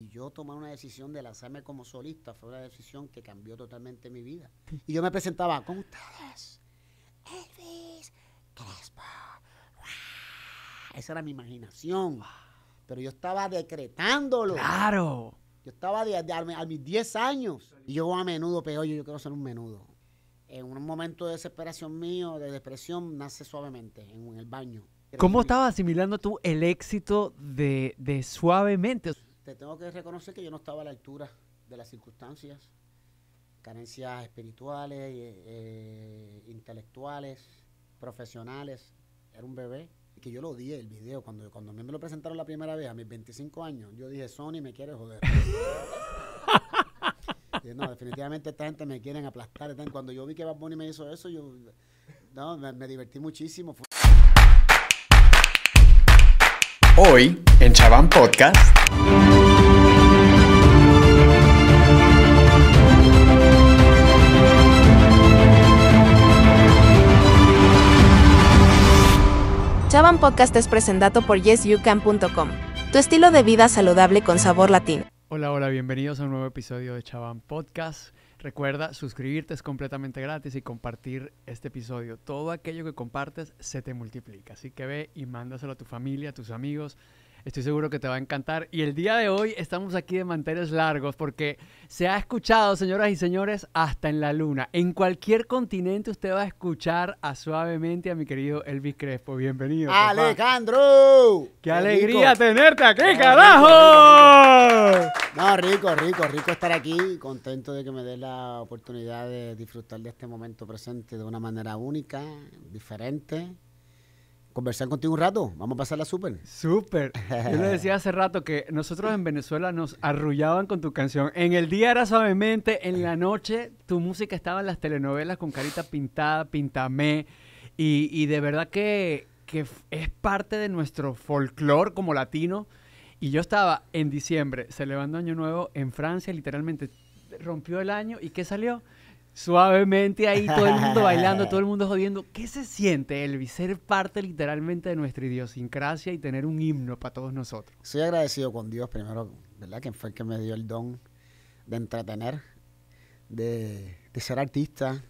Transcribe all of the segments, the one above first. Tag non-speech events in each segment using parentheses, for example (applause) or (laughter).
Y yo tomar una decisión de lanzarme como solista fue una decisión que cambió totalmente mi vida. Y yo me presentaba con ustedes, Elvis Crespo. Esa era mi imaginación. Pero yo estaba decretándolo. Claro. Yo estaba de, de- a mis 10 años. Y yo a menudo peor, yo, yo quiero ser un menudo. En un momento de desesperación mío, de depresión, nace suavemente en, en el baño. ¿Cómo estabas asimilando tú el éxito de, de Suavemente? Te tengo que reconocer que yo no estaba a la altura de las circunstancias, carencias espirituales, eh, eh, intelectuales, profesionales. Era un bebé. Y que yo lo di el video. Cuando, cuando a mí me lo presentaron la primera vez, a mis 25 años, yo dije, Sony me quiere joder. (laughs) No, definitivamente esta gente me quieren aplastar. Cuando yo vi que Bad Bunny me hizo eso, yo no, me, divertí muchísimo. Hoy en Chaván Podcast. Chavan Podcast es presentado por yesyoucan.com, tu estilo de vida saludable con sabor latino. Hola, hola, bienvenidos a un nuevo episodio de Chaván Podcast. Recuerda suscribirte, es completamente gratis y compartir este episodio. Todo aquello que compartes se te multiplica. Así que ve y mándaselo a tu familia, a tus amigos. Estoy seguro que te va a encantar. Y el día de hoy estamos aquí de manteles largos porque se ha escuchado, señoras y señores, hasta en la luna. En cualquier continente usted va a escuchar a suavemente a mi querido Elvis Crespo. Bienvenido. ¡Alejandro! ¡Qué rico! alegría tenerte aquí, Qué carajo! No, rico, rico, rico estar aquí. Contento de que me dé la oportunidad de disfrutar de este momento presente de una manera única, diferente. Conversar contigo un rato. Vamos a pasarla súper. Súper. Yo le decía hace rato que nosotros en Venezuela nos arrullaban con tu canción. En el día era suavemente, en la noche tu música estaba en las telenovelas con carita pintada, pintamé. Y, de verdad que, es parte de nuestro folclore como latino. Y yo estaba en diciembre celebrando Año Nuevo en Francia, literalmente rompió el año. ¿Y qué salió? Suavemente ahí, todo el mundo bailando, todo el (laughs) mundo jodiendo. ¿Qué se siente, Elvis? Ser parte literalmente de nuestra idiosincrasia y tener un himno para todos nosotros. Soy agradecido con Dios primero, ¿verdad? Que fue el que me dio el don de entretener, de, de ser artista.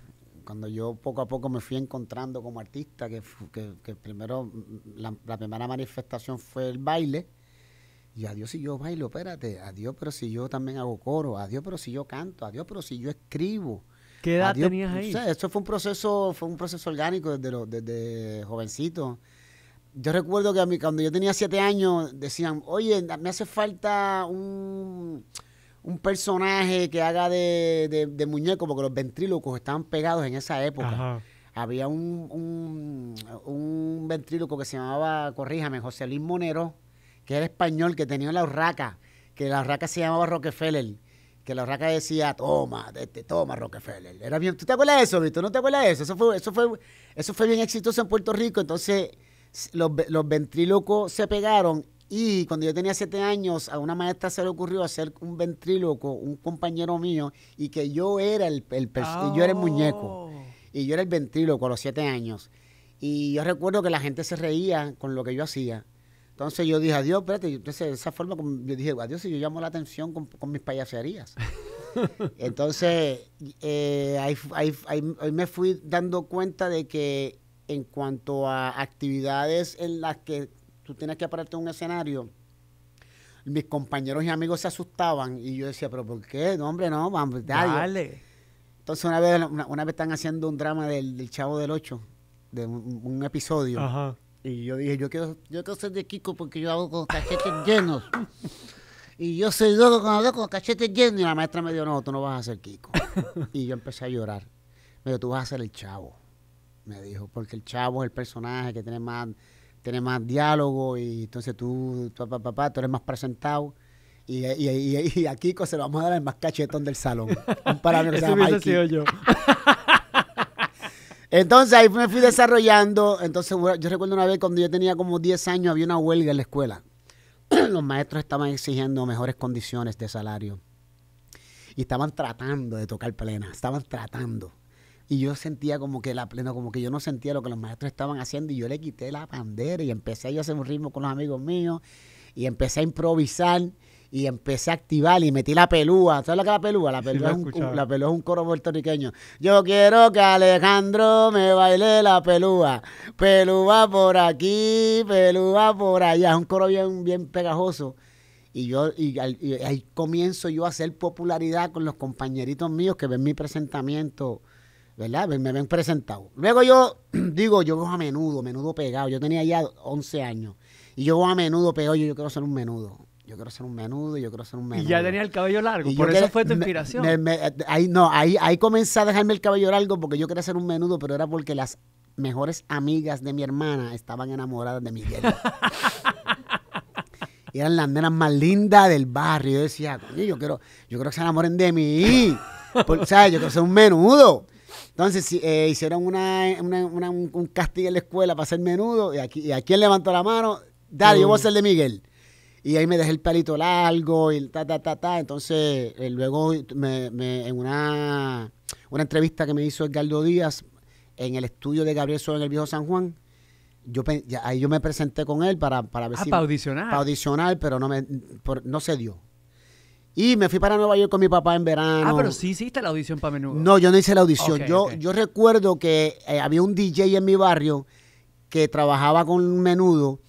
Cuando yo poco a poco me fui encontrando como artista, que, fu- que, que primero la, la primera manifestación fue el baile. Y adiós si yo bailo, espérate, adiós pero si yo también hago coro, adiós pero si yo canto, adiós pero si yo escribo. ¿Qué edad Adiós, tenías ahí? o sea, eso fue un proceso, fue un proceso orgánico desde, lo- desde jovencito. Yo recuerdo que a mí, cuando yo tenía siete años decían, oye, me hace falta un, un personaje que haga de, de- de muñeco, porque los ventrílocos estaban pegados en esa época. Ajá. Había un, un, un ventríloco que se llamaba, corríjame, José Luis Monero, que era español, que tenía la urraca, que la urraca se llamaba Rockefeller, que la urraca decía, toma, te, te toma Rockefeller. Era bien, ¿Tú te acuerdas de eso, Víctor? ¿No te acuerdas de eso? Eso fue, eso fue, eso fue bien exitoso en Puerto Rico, entonces los, los ventrílocos se pegaron y cuando yo tenía siete años, a una maestra se le ocurrió hacer un ventríloco, un compañero mío, y que yo era el, el y yo era el muñeco. Oh. Y yo era el ventríloco a los siete años. Y yo recuerdo que la gente se reía con lo que yo hacía. Entonces yo dije, adiós, espérate. Entonces, de esa forma, yo dije, adiós, y yo llamo la atención con, con mis payaserías. (laughs) Entonces, eh, ahí, ahí- ahí- ahí me fui dando cuenta de que en cuanto a actividades en las que tú tienes que pararte en un escenario, mis compañeros y amigos se asustaban y yo decía, pero ¿por qué? No, hombre, no, vamos, dale. Dale. Entonces una vez, una, una vez están haciendo un drama del, del Chavo del Ocho, de un, un episodio, Ajá. Y yo dije, yo quiero, yo quiero ser de Kiko porque yo hago con cachetes llenos. Y yo soy loco con hago con cachetes llenos. Y la maestra me dijo, no, tú no vas a ser Kiko. (laughs) y yo empecé a llorar. Me dijo, tú vas a ser el Chavo. Me dijo, porque el Chavo es el personaje que tiene más, tiene más diálogo y entonces tú, tú, papá, papá, tú eres más presentado. Y, y, y- y a Kiko se lo vamos a dar el más cachetón del salón. Un parámetro que se llama sido yo. (laughs) Entonces ahí me fui desarrollando. Entonces yo recuerdo una vez cuando yo tenía como 10 años había una huelga en la escuela. (clears throat) Los maestros estaban exigiendo mejores condiciones de salario. Y estaban tratando de tocar plena, estaban tratando. Y yo sentía como que la plena, como que yo no sentía lo que los maestros estaban haciendo y yo le quité la bandera y empecé a hacer un ritmo con los amigos míos y empecé a improvisar y empecé a activar y metí la pelúa. ¿Sabes lo que es la pelúa? La pelúa, es, un, la pelúa es un coro puertorriqueño. Yo quiero que Alejandro me baile la pelúa. Pelúa por aquí, pelúa por allá. Es un coro bien, bien pegajoso. Y yo y, y ahí comienzo yo a hacer popularidad con los compañeritos míos que ven mi presentamiento, ¿verdad? Me ven presentado. Luego yo (clears throat) digo, yo voy a menudo, menudo pegado. Yo tenía ya 11 años. Y yo voy a menudo pegado. Yo, yo quiero ser un menudo. Yo quiero ser un menudo, yo quiero ser un Y menudo. ya tenía el cabello largo. Y Por eso fue tu inspiración. me- me- ahí no, ahí, ahí comencé a dejarme el cabello largo porque yo quería ser un menudo, pero era porque las mejores amigas de mi hermana estaban enamoradas de Miguel. (laughs) y eran las nenas más lindas del barrio. Yo decía, coño, yo quiero, yo quiero que se enamoren de mí. Por- ¿sabes? Yo quiero ser un menudo. Entonces eh, hicieron una, una- una- un, un casting en la escuela para ser menudo. Y aquí, y a quién levantó la mano, dale, yo voy a ser de Miguel. Y ahí me dejé el pelito largo y ta, ta, ta, ta. Entonces, eh, luego me, me- en una, una entrevista que me hizo Edgardo Díaz en el estudio de Gabriel Soto en el Viejo San Juan, yo ya- ahí yo me presenté con él para, para ver ah, si... para audicionar. para audicionar, pero no, me, por- no se dio. Y me fui para Nueva York con mi papá en verano. ah, pero sí hiciste la audición para menudo. No, yo no hice la audición. Yo, yo recuerdo que eh, había un DJ en mi barrio que trabajaba con menudo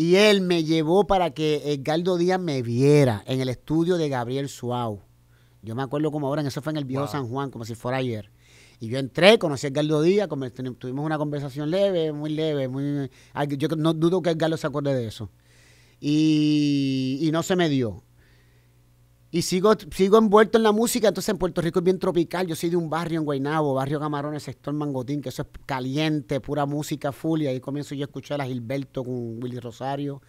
y él me llevó para que Edgardo Díaz me viera en el estudio de Gabriel Suau. Yo me acuerdo como ahora, en eso fue en el viejo Wow. San Juan, como si fuera ayer. Y yo entré, conocí a Edgardo Díaz, tuvimos una conversación leve, muy leve, muy... Yo no dudo que Edgardo se acuerde de eso. Y, y no se me dio. Y sigo, sigo envuelto en la música, entonces en Puerto Rico es bien tropical. Yo soy de un barrio en Guaynabo, barrio Camarones, sector Mangotín, que eso es caliente, pura música full. Y ahí comienzo yo a escuchar a Gilberto con Willy Rosario,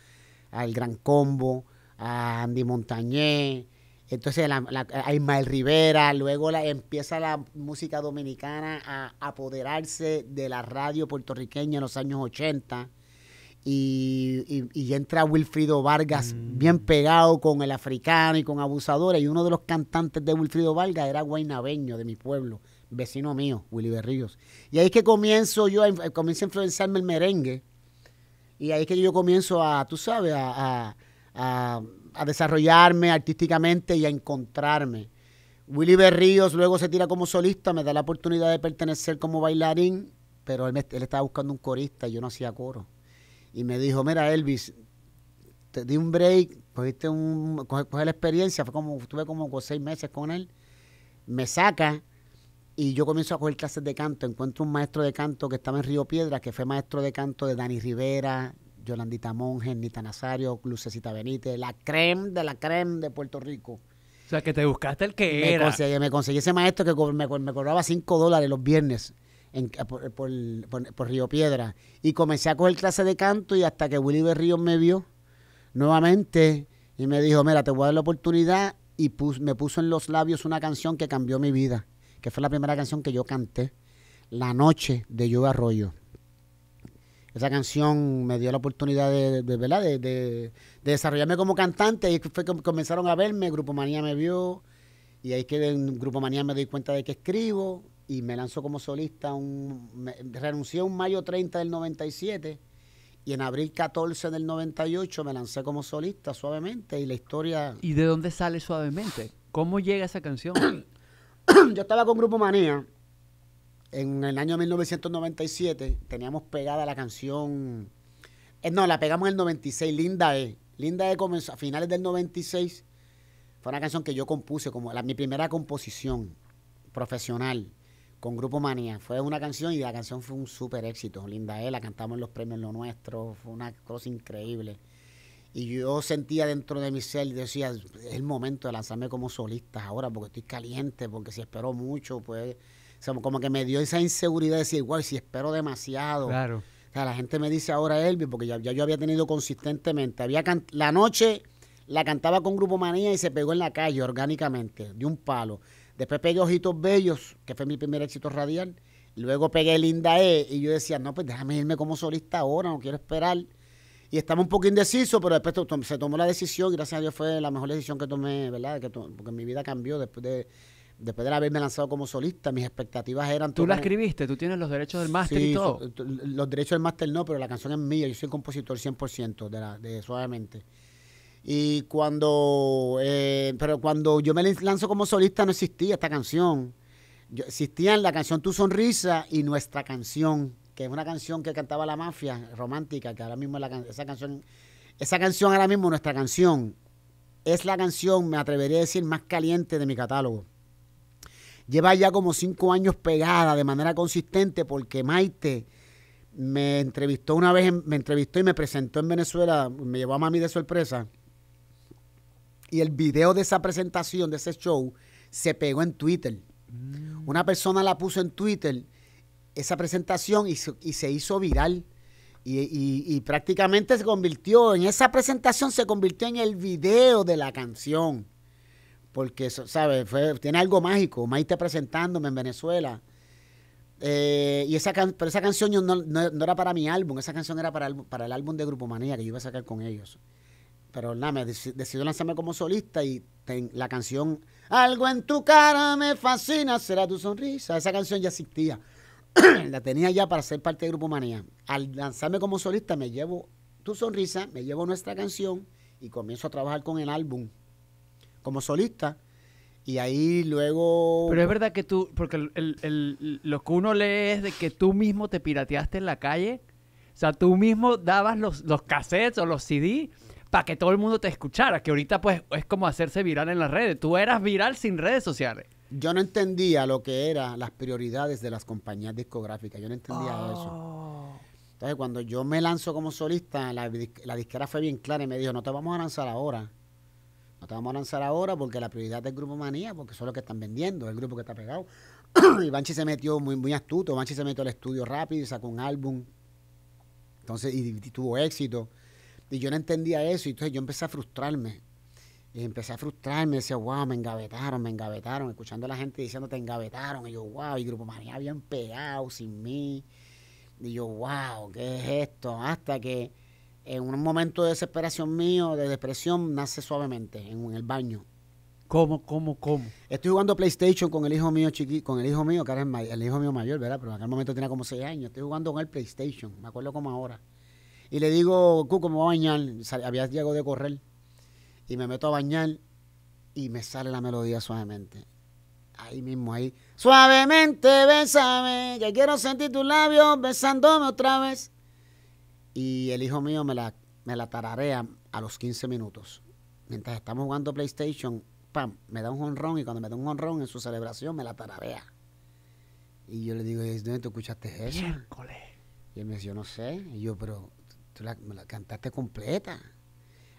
al Gran Combo, a Andy Montañé, entonces la- la- a Ismael Rivera. Luego la, empieza la música dominicana a apoderarse de la radio puertorriqueña en los años 80 y, y- y entra Wilfrido Vargas bien pegado con el africano y con abusadores. Y uno de los cantantes de Wilfrido Vargas era guaynabeño de mi pueblo, vecino mío, Willy Berríos. Y ahí es que comienzo yo, a, inf- comienza a influenciarme el merengue. Y ahí es que yo comienzo a, tú sabes, a, a- a- a desarrollarme artísticamente y a encontrarme. Willy Berríos luego se tira como solista, me da la oportunidad de pertenecer como bailarín, pero él, me- él estaba buscando un corista y yo no hacía coro. Y me dijo, mira Elvis, te di un break, cogiste un, coge, coge la experiencia, fue como, estuve como seis meses con él, me saca y yo comienzo a coger clases de canto, encuentro un maestro de canto que estaba en Río Piedras, que fue maestro de canto de Dani Rivera, Yolandita Monge, Nita Nazario, Lucecita Benítez, la creme de la creme de Puerto Rico. O sea, que te buscaste el que Me era. conseguí, me conseguí ese maestro que co- me, me cobraba 5 dólares los viernes en- por, por- Río Piedra. Y comencé a coger clases de canto y hasta que Willy Berríos me vio nuevamente y me dijo, mira, te voy a dar la oportunidad y me puso en los labios una canción que cambió mi vida, que fue la primera canción que yo canté, La Noche de Yo Arroyo. Esa canción me dio la oportunidad de, de- de desarrollarme como cantante y fue que comenzaron a verme, Grupo Manía me vio y ahí que en Grupo Manía me di cuenta de que escribo y me lanzó como solista, un, me- renuncié un mayo 30 del 97 y en abril 14 del 98 me lancé como solista suavemente y la historia... ¿Y de dónde sale suavemente? ¿Cómo llega esa canción? (clears throat) Yo estaba con Grupo Manía en el año 1997, teníamos pegada la canción... eh, no, la pegamos en el 96, Linda E. Linda E comenzó a finales del 96. Fue una canción que yo compuse como la, mi primera composición profesional con Grupo Manía. Fue una canción y la canción fue un súper éxito. Linda E, la cantamos en los premios Lo Nuestro, fue una cosa increíble. Y yo sentía dentro de mi ser, decía, es el momento de lanzarme como solista ahora, porque estoy caliente, porque si espero mucho, pues, o sea, como que me dio esa inseguridad de decir, igual, si espero demasiado. Claro. O sea, la gente me dice ahora Elvis, porque ya, ya yo había tenido consistentemente. Había can- la noche la cantaba con Grupo Manía y se pegó en la calle orgánicamente, de un palo. Después pegué Ojitos Bellos, que fue mi primer éxito radial. Luego pegué Linda E y yo decía, no, pues déjame irme como solista ahora, no quiero esperar. Y estaba un poco indeciso, pero después se tomó la decisión, y gracias a Dios fue la mejor decisión que tomé, ¿verdad? Que to- porque mi vida cambió después de, después de haberme lanzado como solista. Mis expectativas eran... Tú la como- escribiste, tú tienes los derechos del máster Sí, y todo. los derechos del máster no, pero la canción es mía, yo soy compositor 100% de, la, de Suavemente. Y cuando, eh, pero cuando yo me lanzo como solista no existía esta canción. Existían la canción Tu Sonrisa y Nuestra Canción, que es una canción que cantaba la mafia romántica, que ahora mismo la, esa canción, esa canción ahora mismo, nuestra canción, es la canción, me atrevería a decir, más caliente de mi catálogo. Lleva ya como cinco años pegada de manera consistente porque Maite me entrevistó una vez, me entrevistó y me presentó en Venezuela, me llevó a mami de sorpresa. Y el video de esa presentación, de ese show, se pegó en Twitter. Mm. Una persona la puso en Twitter, esa presentación, y se, hizo viral. Y, prácticamente se convirtió, en esa presentación se convirtió en el video de la canción. Porque, ¿sabes? tiene algo mágico. Maite presentándome en Venezuela eh, y esa pero esa canción no, era para mi álbum, esa canción era para el, para el álbum de Grupo Manía que yo iba a sacar con ellos. Pero nada, me decidí lanzarme como solista y la canción Algo en tu cara me fascina, será tu sonrisa. Esa canción ya existía. (clears throat) la tenía ya para ser parte de Grupo Manía. Al lanzarme como solista me llevo tu sonrisa, me llevo nuestra canción y comienzo a trabajar con el álbum como solista y ahí luego... Pero es verdad que tú, porque lo que uno lee es de que tú mismo te pirateaste en la calle. O sea, tú mismo dabas los, los cassettes o los CD para que todo el mundo te escuchara. Que ahorita pues es como hacerse viral en las redes. Tú eras viral sin redes sociales. Yo no entendía lo que eran las prioridades de las compañías discográficas. Yo no entendía oh. eso. Entonces, cuando yo me lanzo como solista, la, la disquera fue bien clara y me dijo, no te vamos a lanzar ahora no te vamos a lanzar ahora porque la prioridad del Grupo Manía, porque son los que están vendiendo, el grupo que está pegado. (clears throat) y Banchi se metió muy, muy astuto, Banchi se metió al estudio rápido y sacó un álbum. Entonces, y, tuvo éxito. Y yo no entendía eso, y entonces yo empecé a frustrarme. Y empecé a frustrarme, decía, wow, me engavetaron, me engavetaron, escuchando a la gente diciendo, te engavetaron. Y yo, wow, y Grupo Manía habían pegado sin mí. Y yo, wow, ¿qué es esto? Hasta que en un momento de desesperación mío, de depresión, nace suavemente en, el baño. ¿Cómo, cómo, cómo? Estoy jugando PlayStation con el hijo mío chiqui, con el hijo mío, que ahora es el hijo mío mayor, ¿verdad? Pero en aquel momento tenía como 6 años. Estoy jugando con el PlayStation, me acuerdo como ahora. Y le digo, Cuco, me voy a bañar. Había llegado de correr. Y me meto a bañar y me sale la melodía suavemente. Ahí mismo, ahí. Suavemente, bésame, que quiero sentir tus labios besándome otra vez y el hijo mío me la, me la tararea a los 15 minutos. Mientras estamos jugando PlayStation, pam, me da un honrón y cuando me da un honrón en su celebración me la tararea. Y yo le digo, ¿dónde tú escuchaste eso? Y él me dice, yo no sé. Y yo, pero me la cantaste completa.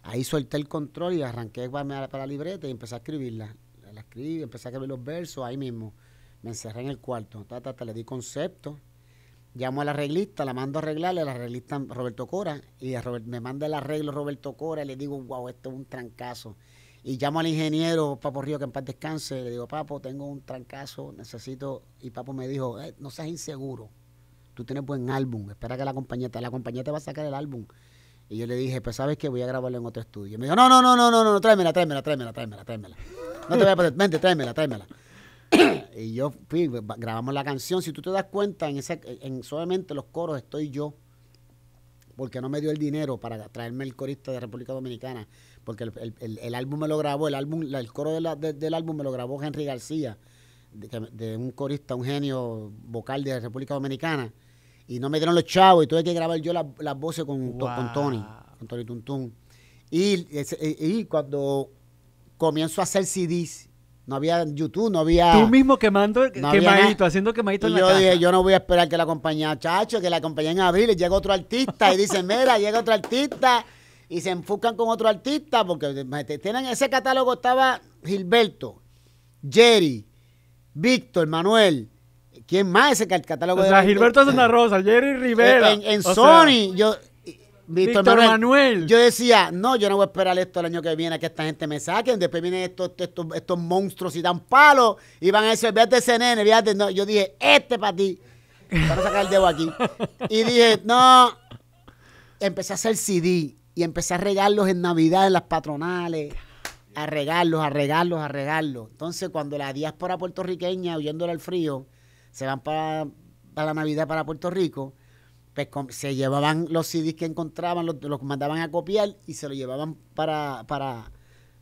Ahí solté el control y arranqué para, la libreta y empecé a escribirla. La escribí, empecé a escribir los versos ahí mismo. Me encerré en el cuarto, ta, le di concepto Llamo a la arreglista, la mando a arreglarle, la arreglista Roberto Cora, y me manda el arreglo Roberto Cora, y le digo, wow, esto es un trancazo. Y llamo al ingeniero Papo Río, que en paz descanse, le digo, Papo, tengo un trancazo, necesito. Y Papo me dijo, eh, no seas inseguro, tú tienes buen álbum, espera que la compañía te, la compañía te va a sacar el álbum. Y yo le dije, pues sabes que voy a grabarlo en otro estudio. Y me dijo, no, no, no, no, no, no, tráemela, tráemela, tráemela, tráemela, tráemela. No te voy a poner, vente, tráemela, tráemela. (coughs) y yo fui, grabamos la canción. Si tú te das cuenta, en, ese, en solamente los coros estoy yo, porque no me dio el dinero para traerme el corista de República Dominicana, porque el, álbum me lo grabó, el álbum, el coro del álbum me lo grabó Henry García, de, un corista, un genio vocal de República Dominicana, y no me dieron los chavos, y tuve que grabar yo las voces con, con Tony, con Tony Tuntún. Y, y cuando comienzo a hacer CDs, no había YouTube, no había. Tú mismo quemando, quemadito, haciendo quemadito en la yo Dije, yo no voy a esperar que la compañía, chacho, que la compañía en abril y llega otro artista y dicen, mira, llega otro artista y se enfocan con otro artista porque tienen ese catálogo estaba Gilberto, Jerry, Víctor, Manuel. ¿Quién más ese catálogo? O sea, Gilberto es una rosa, Jerry Rivera. En, Sony, yo Víctor, Manuel, Yo decía, no, yo no voy a esperar esto el año que viene, que esta gente me saquen. Después vienen estos, estos, estos monstruos y dan palos y van a decir, de ese nene. No, yo dije, este para ti. Para sacar el dedo aquí. Y dije, no. Empecé a hacer CD y empecé a regarlos en Navidad en las patronales. A regarlos, a regarlos, a regarlos. Entonces, cuando la diáspora puertorriqueña, huyéndole al frío, se van para, para la Navidad para Puerto Rico pues se llevaban los CDs que encontraban, los, los mandaban a copiar y se los llevaban para, para,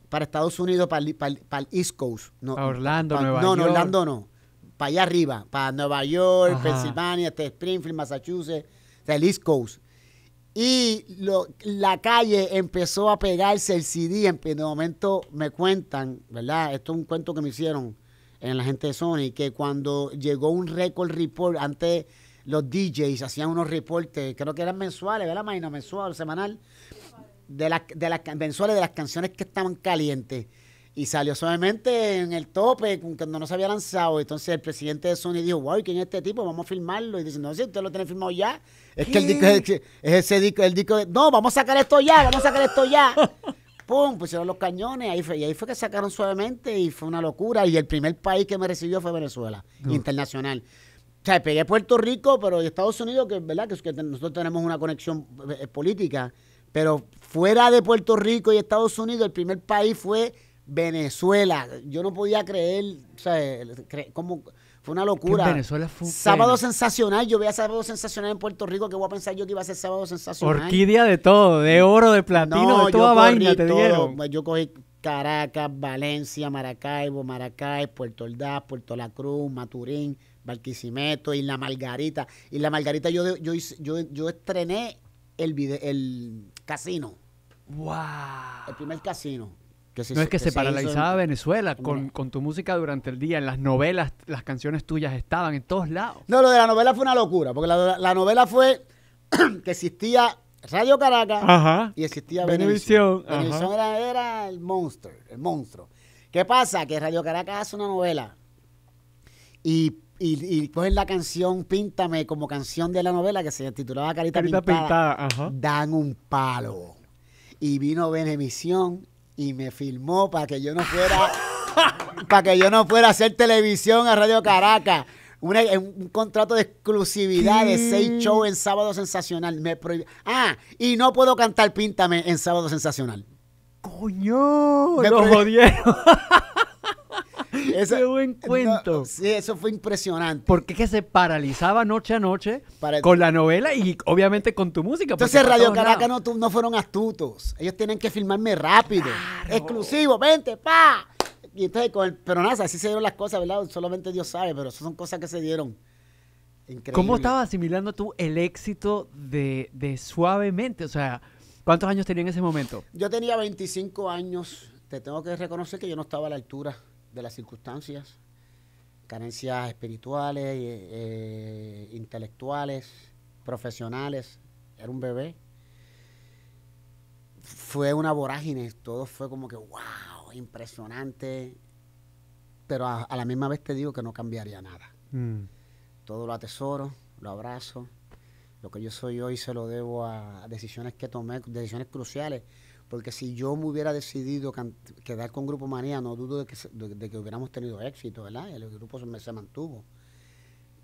para Estados Unidos, para, el- para, el- para el East Coast. No, A Orlando, pa- Nueva no, no, York. Orlando no. Para allá arriba, para Nueva York, Ajá. Pensilvania, este, Springfield, Massachusetts, o sea, el East Coast. Y lo- la calle empezó a pegarse el CD. En de momento me cuentan, ¿verdad? Esto es un cuento que me hicieron en la gente de Sony, que cuando llegó un record report, antes los DJs hacían unos reportes, creo que eran mensuales, ¿verdad, Maina? Mensual, semanal, de las, de las mensuales de las canciones que estaban calientes. Y salió suavemente en el tope cu- cuando no se había lanzado. Entonces el presidente de Sony dijo, wow, ¿quién es este tipo? Vamos a filmarlo. Y dice, no, si usted lo tiene filmado ya. Es que el disco es, es ese disco, el disco de- no, vamos a sacar esto ya, vamos a sacar esto ya. (laughs) Pum, pusieron los cañones, ahí fue, y ahí fue que sacaron suavemente y fue una locura. Y el primer país que me recibió fue Venezuela, internacional. O sea, pegué Puerto Rico, pero Estados Unidos, que verdad que, es que nosotros tenemos una conexión eh, política, pero fuera de Puerto Rico y Estados Unidos, el primer país fue Venezuela. Yo no podía creer, o sea, cre- como fue una locura. Venezuela fue un Sábado sensacional, yo veía Sábado sensacional en Puerto Rico, que voy a pensar yo que iba a ser Sábado sensacional. Orquídea de todo, de oro, de platino, No, de toda vaina te todo. dieron. Yo cogí Caracas, Valencia, Maracaibo, Maracay, Puerto Ordaz, Puerto La Cruz, Maturín, Barquisimeto, y La Margarita. Y La Margarita yo, yo, yo, yo estrené el, vide- el casino, ¡Wow! el primer casino. Que se No es que se en- paralizaba Venezuela con, con tu música durante el día. En las novelas, las canciones tuyas estaban en todos lados. No, lo de la novela fue una locura, porque la, la novela fue (clears throat) que existía Radio Caracas Ajá. y existía Venevisión, Venevisión. Venevisión era, era el monstruo, el monstruo. ¿Qué pasa? Que Radio Caracas hace una novela y, y, y cogen la canción Píntame como canción de la novela que se titulaba Carita, Carita Pintada. pintada, ajá. Dan un palo. Y vino Venevisión y me filmó para que yo no fuera para que yo no fuera a hacer televisión a Radio Caracas. Una- un, un contrato de exclusividad de seis shows en Sábado Sensacional. Me prohib- Ah, y no puedo cantar Píntame en Sábado Sensacional. ¡Coño! Me ¡Lo jodieron! (laughs) Eso- ¡Qué buen cuento! No, sí, eso fue impresionante. Porque que se paralizaba noche a noche Para- con la novela y obviamente con tu música. Entonces Radio Caracas no, fueron astutos. Ellos tienen que filmarme rápido. Exclusivo, vente, pa. Y entonces, con el- pero nada, así se dieron las cosas, ¿verdad? Solamente Dios sabe, pero esas son cosas que se dieron. Increíble. ¿Cómo estabas asimilando tú el éxito de, de Suavemente? O sea, ¿cuántos años tenía en ese momento? Yo tenía 25 años. Te tengo que reconocer que yo no estaba a la altura de las circunstancias. Carencias espirituales, eh, eh, intelectuales, profesionales. Era un bebé. Fue una vorágine. Todo fue como que, wow, impresionante. Pero a, a la misma vez te digo que no cambiaría nada. Todo lo atesoro, lo abrazo. Lo que yo soy hoy se lo debo a decisiones que tomé, decisiones cruciales. Porque si yo me hubiera decidido quedar con Grupo Manía, no dudo de que, de, de que hubiéramos tenido éxito, ¿verdad? El grupo se mantuvo.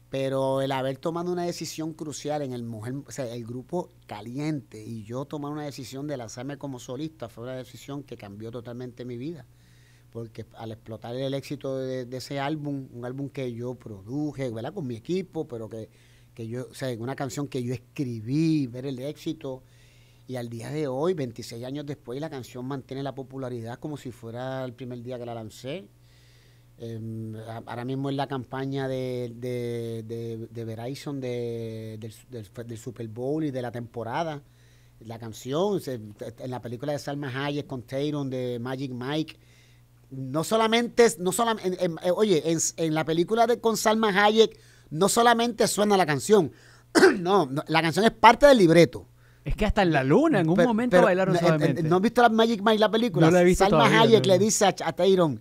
Pero el haber tomado una decisión crucial en el mujer, o sea, el grupo caliente y yo tomar una decisión de lanzarme como solista fue una decisión que cambió totalmente mi vida. Porque al explotar el éxito de, de ese álbum, un álbum que yo produje, ¿verdad? Con mi equipo, pero que, que yo, o sea, una canción que yo escribí, ver el éxito. Y al día de hoy, 26 años después, la canción mantiene la popularidad como si fuera el primer día que la lancé. Eh, a- ahora mismo es la campaña de, de, de- Verizon de- del, Super Bowl y de la temporada. La canción, en la película de Salma Hayek con Tatum de Magic Mike, no solamente, no solamente, oye, en, en la película de con Salma Hayek no solamente suena la canción, (clears throat) no, la canción es parte del libreto. Es que hasta en la luna, en un Pero- momento pero, bailaron no, eh, suavemente. eh, ¿No has visto la Magic Mike, la película? No la he visto Salma todavía, Hayek no. le dice a, a Tyron,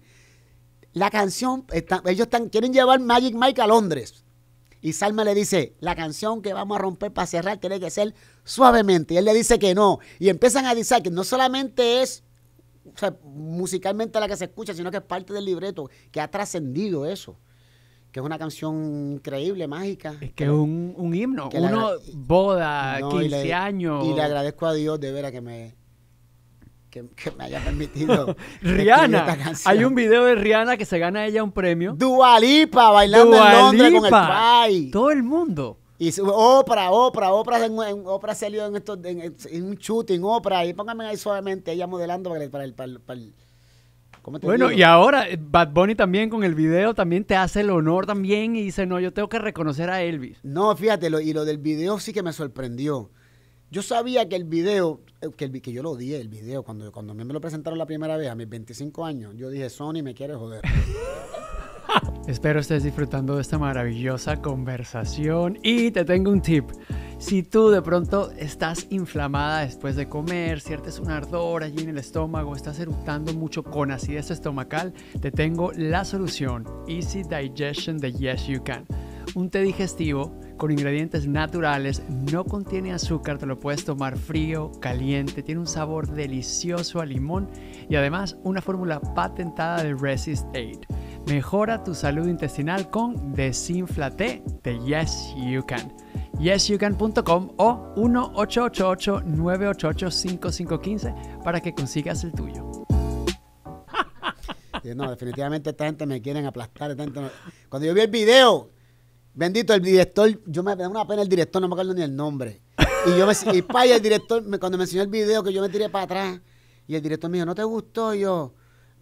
la canción, está- ellos están, quieren llevar Magic Mike a Londres. Y Salma le dice, la canción que vamos a romper para cerrar tiene que ser suavemente. Y él le dice que no. Y empiezan a decir que no solamente es o sea, musicalmente la que se escucha, sino que es parte del libreto, que ha trascendido eso. Que es una canción increíble, mágica. Es que es un, un himno. Uno, boda, No, y 15 le- años. Y le agradezco a Dios de veras que me, que, que me haya permitido. (laughs) Rihanna. esta canción. Hay un video de Rihanna que se gana ella un premio. Dua Lipa bailando Dua en Londres con el Lipa. pai. Todo el mundo. Y Oprah, Oprah, Oprah, en, en- Oprah salió en, estos, en, en un shooting, Oprah, y póngame ahí suavemente, ella modelando para el, para el, para el, para el- ¿cómo te Bueno, digo? y ahora eh, Bad Bunny también con el video también te hace el honor también y dice, no, yo tengo que reconocer a Elvis. No, fíjate, lo- y lo del video sí que me sorprendió. Yo sabía que el video, eh, que, el que yo lo odié, el video, cuando, cuando a mí me lo presentaron la primera vez, a mis 25 años, yo dije, Sony me quiere joder. (laughs) Espero estés disfrutando de esta maravillosa conversación y te tengo un tip. Si tú de pronto estás inflamada después de comer, sientes un ardor allí en el estómago, estás eructando mucho con acidez estomacal, te tengo la solución. Easy Digestion de Yes You Can. Un té digestivo con ingredientes naturales, no contiene azúcar, te lo puedes tomar frío, caliente, tiene un sabor delicioso a limón y además una fórmula patentada de Resist Aid. Mejora tu salud intestinal con Desinflate de Yes You Can. YesYouCan.com o 1-888-988-5515 para que consigas el tuyo. (laughs) No, definitivamente esta gente me quieren aplastar. esta gente Cuando yo vi el video, bendito el director, yo me da una pena el director, no me acuerdo ni el nombre. Y yo me, y pa, y el director, cuando me enseñó el video, que yo me tiré para atrás, y el director me dijo, ¿no te gustó? Yo,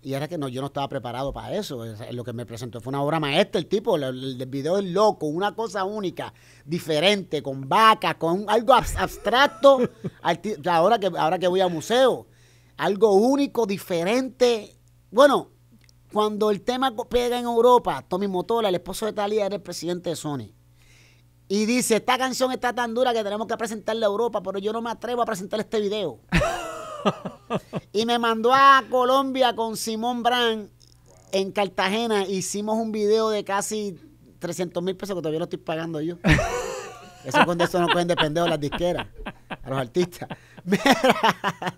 y era que no, yo no estaba preparado para eso. Lo que me presentó fue una obra maestra, el tipo, el, video es loco, una cosa única, diferente, con vacas, con algo abs- abstracto. ahora, que, ahora que voy a museo, algo único, diferente. Bueno, cuando el tema pega en Europa, Tommy Motola, el esposo de Talía, era el presidente de Sony. Y dice, esta canción está tan dura que tenemos que presentarla a Europa, pero yo no me atrevo a presentar este video. (laughs) y me mandó a Colombia con Simón Brand en Cartagena. Hicimos un video de casi 300 mil pesos que todavía lo estoy pagando yo. (laughs) Eso con eso no pueden depender de las disqueras, a los artistas. (laughs) Mira,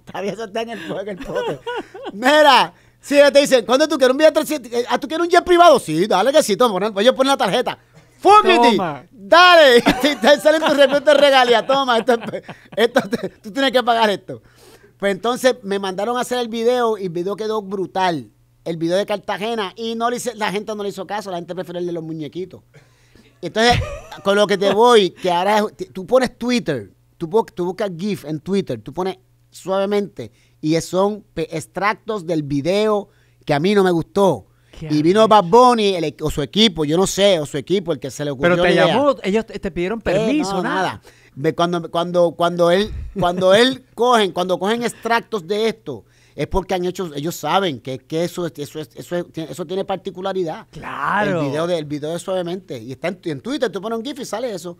todavía eso está en el, en el pote. Mira, si te dicen, ¿cuándo tú quieres un video de 300? Eh, ¿Ah, tú quieres un jet privado? Sí, dale que sí, toma, voy a poner la tarjeta. Toma. Dale, (laughs) y te salen tus recuerdos de regalía, toma, esto, esto te- tú tienes que pagar esto. Pues entonces me mandaron a hacer el video y el video quedó brutal. El video de Cartagena y no le hice- la gente no le hizo caso, la gente prefirió el de los muñequitos. Entonces, con lo que te voy, que ahora es- tú pones Twitter, tú buscas GIF en Twitter, tú pones suavemente y son extractos del video que a mí no me gustó. Y vino Bad Bunny el o su equipo, yo no sé, o su equipo, el que se le ocurrió Pero te idea. llamó, ellos te te pidieron Eh, permiso, no, nada. Cuando, cuando, cuando él, cuando él (laughs) cogen, cuando cogen extractos de esto, es porque han hecho, ellos saben que, que eso, es- eso, es- eso, es- tiene- eso tiene particularidad. Claro. El video, de, el video es suavemente. Y está en, en Twitter, tú pones un GIF y sale eso.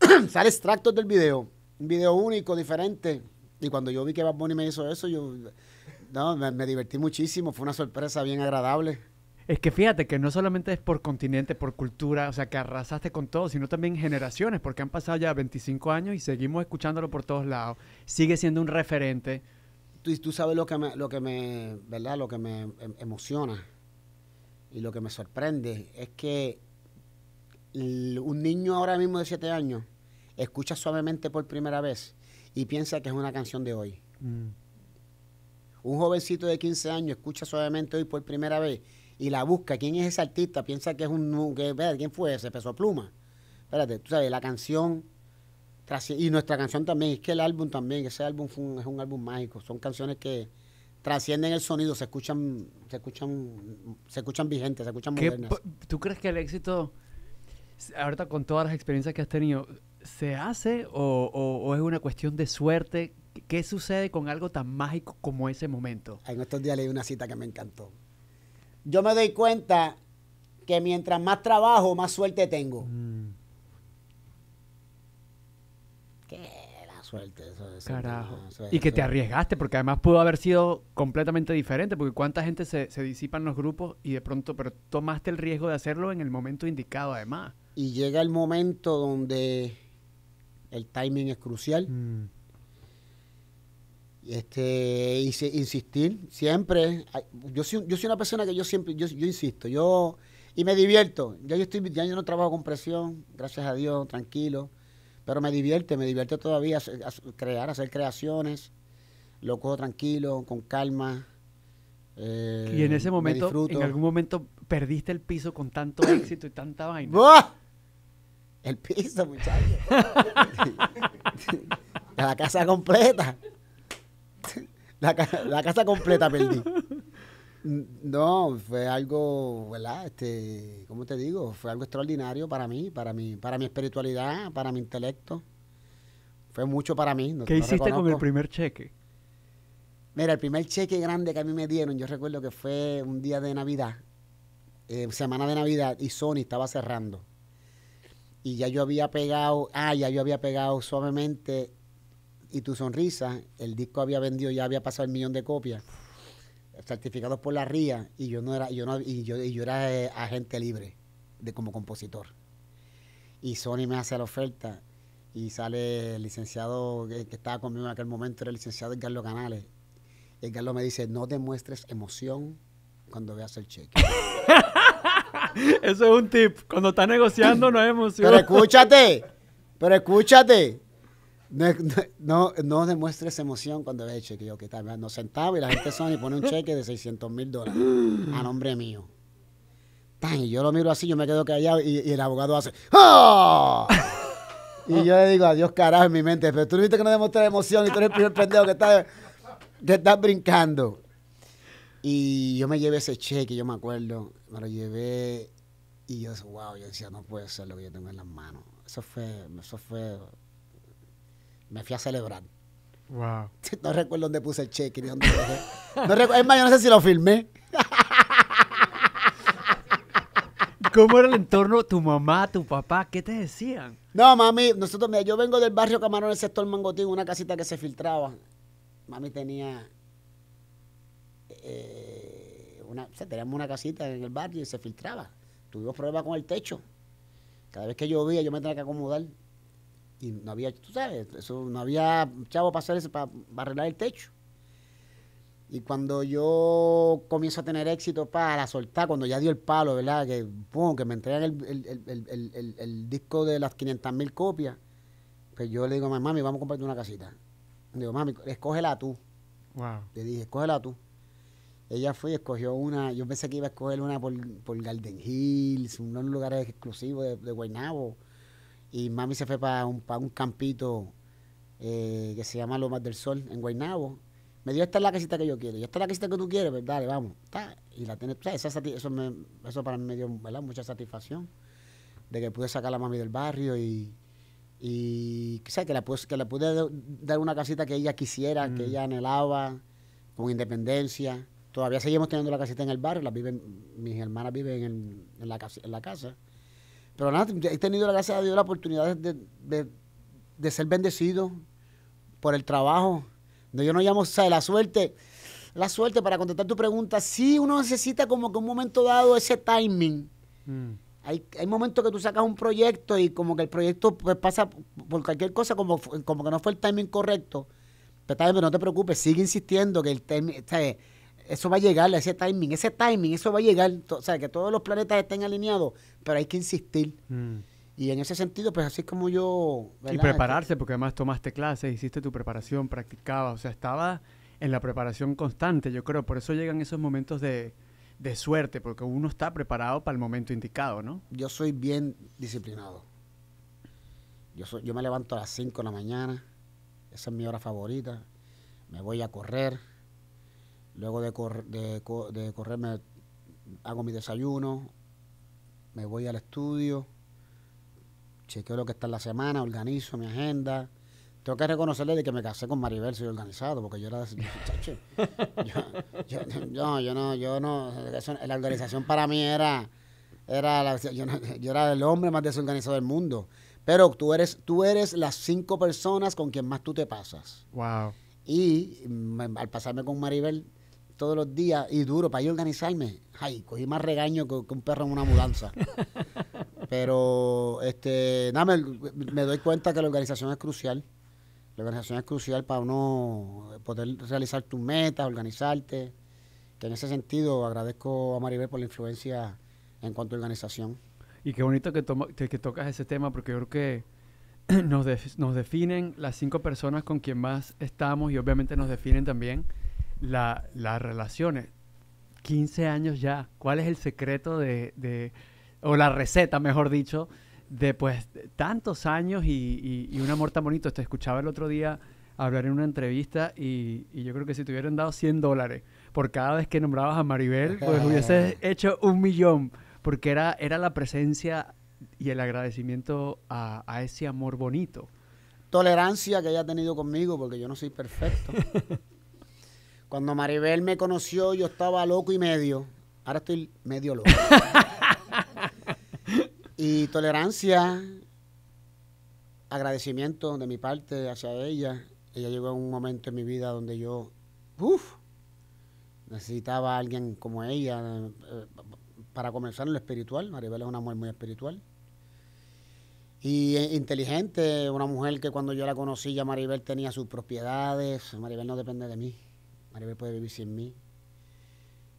(clears throat) sale extractos del video. Un video único, diferente. Y cuando yo vi que Bad Bunny me hizo eso, yo no, me, me divertí muchísimo. Fue una sorpresa bien agradable. Es que fíjate que no solamente es por continente, por cultura, o sea, que arrasaste con todo, sino también generaciones, porque han pasado ya 25 años y seguimos escuchándolo por todos lados. Sigue siendo un referente. tú, tú sabes lo que me, lo que me, ¿verdad? Lo que me em- emociona y lo que me sorprende es que un niño ahora mismo de 7 años escucha suavemente por primera vez y piensa que es una canción de hoy. Un jovencito de 15 años escucha suavemente hoy por primera vez y la busca. ¿Quién es ese artista? Piensa que es un... Que, espérate, ¿Quién fue ese? Peso Pluma. Espérate, tú sabes, la canción... Y nuestra canción también, es que el álbum también, ese álbum fue un- es un álbum mágico. Son canciones que trascienden el sonido, se escuchan, se escuchan, se escuchan vigentes, se escuchan ¿Qué modernas. ¿Tú crees que el éxito, ahorita con todas las experiencias que has tenido, se hace o, o- o es una cuestión de suerte? ¿Qué- ¿Qué sucede con algo tan mágico como ese momento? En estos días leí una cita que me encantó. Yo me doy cuenta que mientras más trabajo, más suerte tengo. ¿Qué? La suerte. Eso, eso- Carajo. eso- Y que te arriesgaste, porque además pudo haber sido completamente diferente, porque cuánta gente se, se disipan los grupos y de pronto, pero tomaste el riesgo de hacerlo en el momento indicado además. Y llega el momento donde el timing es crucial. Este, y se- insistir siempre. Yo soy, yo soy una persona que yo siempre, yo, yo insisto, yo y me divierto. Ya yo estoy, ya yo no trabajo con presión, gracias a Dios, tranquilo. Pero me divierte, me divierte todavía hacer- crear, hacer creaciones. Lo cojo tranquilo, con calma. eh, y en ese me momento, en algún momento, perdiste el piso con tanto (coughs) éxito y tanta vaina. ¡Buah! El piso, muchachos. (laughs) la casa completa. La, la casa completa perdí. No, fue algo, ¿verdad? Este, ¿cómo te digo? Fue algo extraordinario para mí, para mi, para mi espiritualidad, para mi intelecto. Fue mucho para mí. no- ¿Qué hiciste con el primer cheque? Mira, el primer cheque grande que a mí me dieron, yo recuerdo que fue un día de Navidad, eh, semana de Navidad, y Sony estaba cerrando. Y ya yo había pegado, ah, ya yo había pegado suavemente y tu sonrisa, el disco había vendido, ya había pasado el millón de copias, certificados por la RIA, y yo no era, yo no, y yo, y yo era eh, agente libre de como compositor. Y Sony me hace la oferta y sale el licenciado que, estaba conmigo en aquel momento, era el licenciado Edgardo Canales. Y Edgardo me dice, no demuestres emoción cuando veas el cheque. Eso es un tip. Cuando estás negociando no hay emoción. pero escúchate, pero escúchate. No, no, no demuestres emoción cuando veas el cheque. Yo, ¿qué tal? Nos sentamos y la gente Sony pone un cheque de 600 mil dólares a nombre mío. Y yo lo miro así, yo me quedo callado y, y el abogado hace ¡Ah! Y yo le digo, adiós carajo en mi mente, pero tú viste que no demuestras emoción y tú eres el primer pendejo que está, que está brincando. Y yo me llevé ese cheque, yo me acuerdo, me lo llevé y yo, wow, yo decía, no puede ser lo que yo tengo en las manos. Eso fue, eso fue, me fui a celebrar. Wow. (laughs) No recuerdo dónde puse el cheque ni dónde lo dejé. No recu- es más, yo no sé si lo filmé. (laughs) ¿Cómo era el entorno? ¿Tu mamá, tu papá? ¿Qué te decían? No, mami, nosotros, mira, yo vengo del barrio Camarón, el sector Mangotín, una casita que se filtraba. Mami tenía, eh, una, o sea, teníamos una casita en el barrio y se filtraba. Tuvimos problemas con el techo. Cada vez que llovía yo me tenía que acomodar. Y no había, tú sabes, eso, no había chavo para hacer eso, para, para arreglar el techo. Y cuando yo comienzo a tener éxito para soltar, cuando ya dio el palo, ¿verdad? Que, pum, que me entregan el, el- el- el- el- el- el disco de las 500 mil copias, pues yo le digo a mi mami, vamos a comprarte una casita. Le digo, mami, escógela tú. Wow. Le dije, escógela tú. Ella fue y escogió una, yo pensé que iba a escoger una por, por Garden Hills, unos lugares exclusivos de, de Guaynabo. Y mami se fue para un, pa' un campito eh, que se llama Lomas del Sol, en Guaynabo. Me dijo, esta es la casita que yo quiero. Y esta es la casita que tú quieres, pues dale, vamos. Ta. Y la tiene, esa eso, me- eso para mí me dio ¿verdad? mucha satisfacción. De que pude sacar a la mami del barrio y, y ¿sabes? que la pude, que le pude da- dar una casita que ella quisiera, que Mm. ella anhelaba, con independencia. Todavía seguimos teniendo la casita en el barrio, la viven, mis hermanas viven en, en la, casa, en la casa. Pero nada, he tenido, gracias a Dios, la oportunidad de, de- de ser bendecido por el trabajo. Yo no llamo, ¿sabes? La suerte. La suerte, para contestar tu pregunta, sí uno necesita como que un momento dado ese timing. Mm. Hay, hay momentos que tú sacas un proyecto y como que el proyecto pues, pasa por cualquier cosa como, como que no fue el timing correcto. Pero, está bien, pero no te preocupes, sigue insistiendo que el timing. Eso va a llegar, ese timing, ese timing, eso va a llegar. O sea, que todos los planetas estén alineados, pero hay que insistir. Mm. Y en ese sentido, pues así como yo... Y prepararse, porque además tomaste clases, hiciste tu preparación, practicabas, o sea, estaba en la preparación constante, yo creo. Por eso llegan esos momentos de, de suerte, porque uno está preparado para el momento indicado, ¿no? yo soy bien disciplinado. Yo, soy, yo me levanto a las 5 de la mañana, esa es mi hora favorita. Me voy a correr. Luego de, cor- de, co- de correr me hago mi desayuno. Me voy al estudio. Chequeo lo que está en la semana, organizo mi agenda. Tengo que reconocerle de que me casé con Maribel, soy organizado, porque yo era muchacho. (laughs) Yo, yo, yo, yo no, yo no, eso- la organización para mí era, era la- yo, no- yo era el hombre más desorganizado del mundo. Pero tú eres, tú eres las cinco personas con quien más tú te pasas. Wow. Y mm, al pasarme con Maribel todos los días, y duro para yo organizarme, ay, cogí más regaño que, que un perro en una mudanza. (laughs) Pero, este, nada, me, me doy cuenta que la organización es crucial. La organización es crucial para uno poder realizar tus metas, organizarte. Que en ese sentido agradezco a Maribel por la influencia en cuanto a organización. Y qué bonito que, toma- que, tocas ese tema, porque yo creo que (clears throat) nos, nos definen las cinco personas con quien más estamos y obviamente nos definen también la- las relaciones. 15 años ya. ¿Cuál es el secreto de, de- o la receta, mejor dicho, de tantos años y, y, un amor tan bonito, te escuchaba el otro día hablar en una entrevista y, y, yo creo que si te hubieran dado 100 dólares por cada vez que nombrabas a Maribel, pues hubieses (laughs) hecho un millón, porque era, era la presencia y el agradecimiento a, a ese amor bonito. Tolerancia que ella ha tenido conmigo, porque yo no soy perfecto. (laughs) Cuando Maribel me conoció, yo estaba loco y medio. Ahora estoy medio loco. (laughs) y tolerancia, agradecimiento de mi parte hacia ella. Ella llegó en un momento en mi vida donde yo, uff, necesitaba a alguien como ella eh, para comenzar en lo espiritual. Maribel es una mujer muy espiritual. Y eh, inteligente, una mujer que cuando yo la conocí ya Maribel tenía sus propiedades. Maribel no depende de mí. Maribel puede vivir sin mí.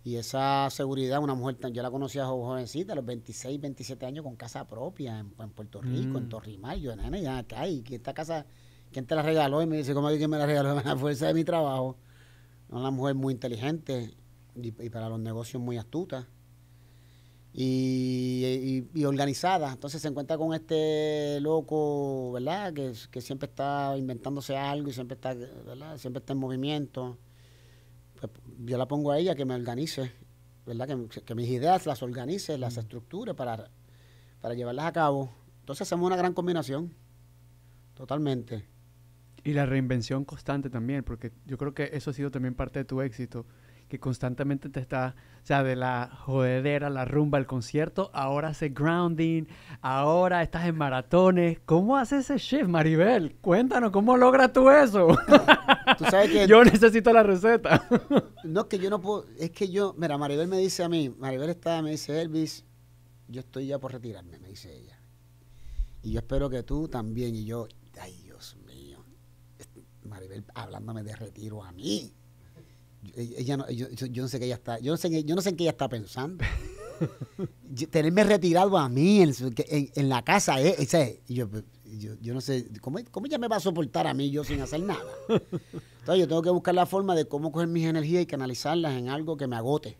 Y esa seguridad, una mujer, yo la conocía jovencita, a los 26, 27 años, con casa propia en, Puerto Rico, en mm. Torrimal. Yo, nena, ya acá, y que esta casa, ¿quién te la regaló? Y me dice, ¿cómo que quién me la regaló? (laughs) A fuerza de mi trabajo. Una mujer muy inteligente y, para los negocios muy astuta. Y, organizada. Entonces se encuentra con este loco, ¿verdad? Que, que siempre está inventándose algo y siempre está, ¿verdad? Siempre está en movimiento yo la pongo a ella que me organice, ¿verdad? Que, mis ideas las organice, las estructure para, para llevarlas a cabo. Entonces hacemos una gran combinación, totalmente. Y la reinvención constante también, porque yo creo que eso ha sido también parte de tu éxito, que constantemente te está, o sea, de la jodedera, la rumba, el concierto, ahora hace grounding, ahora estás en maratones. ¿Cómo haces ese shift, Maribel? Cuéntanos, ¿cómo logras tú eso? (laughs) Tú sabes que... yo necesito la receta. (laughs) no, es que yo no puedo, es que yo, mira, Maribel me dice a mí, Maribel está, me dice, Elvis, yo estoy ya por retirarme, me dice ella. Y yo espero que tú también, y yo, ay Dios mío, Maribel hablándome de retiro a mí. Ella no, yo, yo, no sé qué ella está, yo no sé, yo no sé en qué ella está pensando. (laughs) tenerme retirado a mí en, en, la casa, eh, y yo, yo, yo, no sé, ¿cómo, ¿cómo ella me va a soportar a mí yo sin hacer nada? Entonces yo tengo que buscar la forma de cómo coger mis energías y canalizarlas en algo que me agote.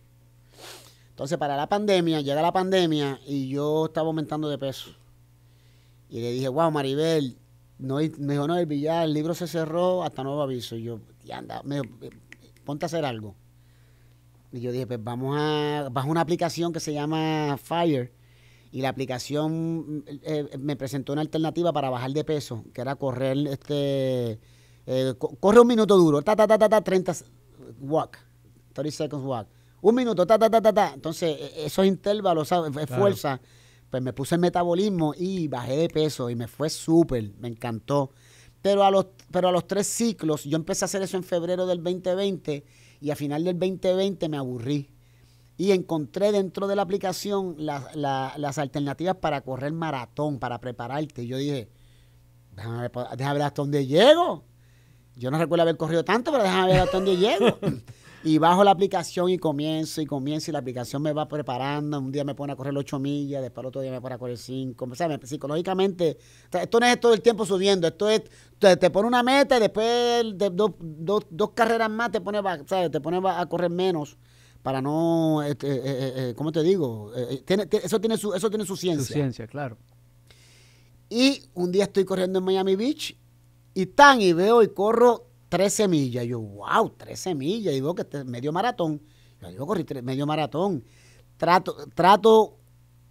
Entonces para la pandemia, llega la pandemia y yo estaba aumentando de peso. Y le dije, wow, Maribel, no, me dijo, no, el billar, el libro se cerró hasta nuevo aviso. Y yo, anda, me ponte a hacer algo. Y yo dije, pues vamos a, bajo una aplicación que se llama Fire y la aplicación eh, me presentó una alternativa para bajar de peso, que era correr este eh, corre un minuto duro, ta ta ta ta ta 30 walk, 30 seconds walk. Un minuto, ta ta ta ta ta. Entonces, e, esos intervalos, ¿sabes? fuerza. Pues me puse el metabolismo y bajé de peso y me fue súper, me encantó. Pero a, los, pero a los tres ciclos, yo empecé a hacer eso en febrero del 2020 y a final del 2020 me aburrí y encontré dentro de la aplicación las alternativas para correr maratón, para prepararte. Y yo dije, déjame ver, hasta dónde llego. Yo no recuerdo haber corrido tanto, pero déjame ver hasta dónde llego. (laughs) y bajo la aplicación y comienzo y comienzo y la aplicación me va preparando. Un día me pone a correr 8 millas, después el otro día me pone a correr 5. O sea, psicológicamente, esto no es todo el tiempo subiendo, esto es, te, pone una meta y después de dos carreras más te pone, te pone a correr menos para no, este, eh, eh, eh, ¿cómo te digo? eso, tiene su, eso tiene su ciencia. Su ciencia, claro. Y un día estoy corriendo en Miami Beach y tan, y veo y corro 13 millas. Yo, wow, 13 millas. Y veo que es medio maratón. Yo digo, corrí medio maratón. Trato, trato,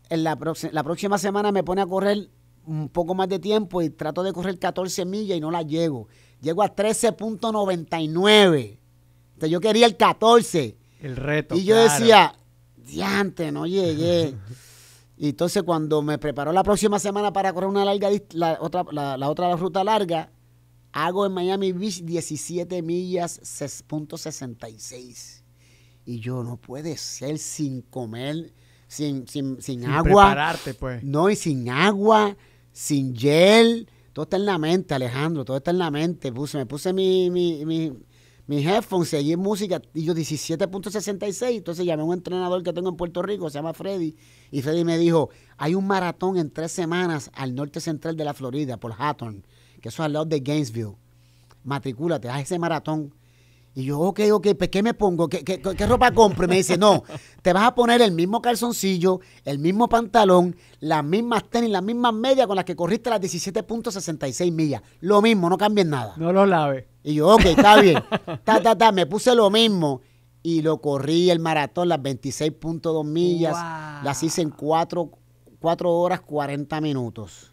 en la, la próxima semana me pone a correr un poco más de tiempo y trato de correr 14 millas y no la llego. Llego a 13.99. Entonces yo quería el 14 el reto. Y yo decía, diante, no llegué. (laughs) y entonces cuando me preparó la próxima semana para correr una larga, la otra, la, otra ruta larga, hago en Miami Beach 17 millas 6.66. Y yo, no puede ser sin comer, sin, sin, sin, agua. Prepararte, pues. No, y sin agua, sin gel. Todo está en la mente, Alejandro, todo está en la mente. Puse, me puse mi, mi, mi mi headphones, seguí música, y yo 17.66, entonces llamé a un entrenador que tengo en Puerto Rico, se llama Freddy, y Freddy me dijo, hay un maratón en tres semanas al norte central de la Florida, por Hatton, que eso es al lado de Gainesville, matricúlate, haz ese maratón. Y yo, ok, ok, pues ¿qué me pongo? ¿Qué, qué, qué ropa compro? Y me dice, no, te vas a poner el mismo calzoncillo, el mismo pantalón, las mismas tenis, las mismas medias con las que corriste las 17.66 millas. Lo mismo, no cambies nada. No lo lave. Y yo, ok, está bien. (laughs) Ta, ta, ta, me puse lo mismo y lo corrí el maratón, las 26.2 millas. Wow. Las hice en 4, horas 40 minutos.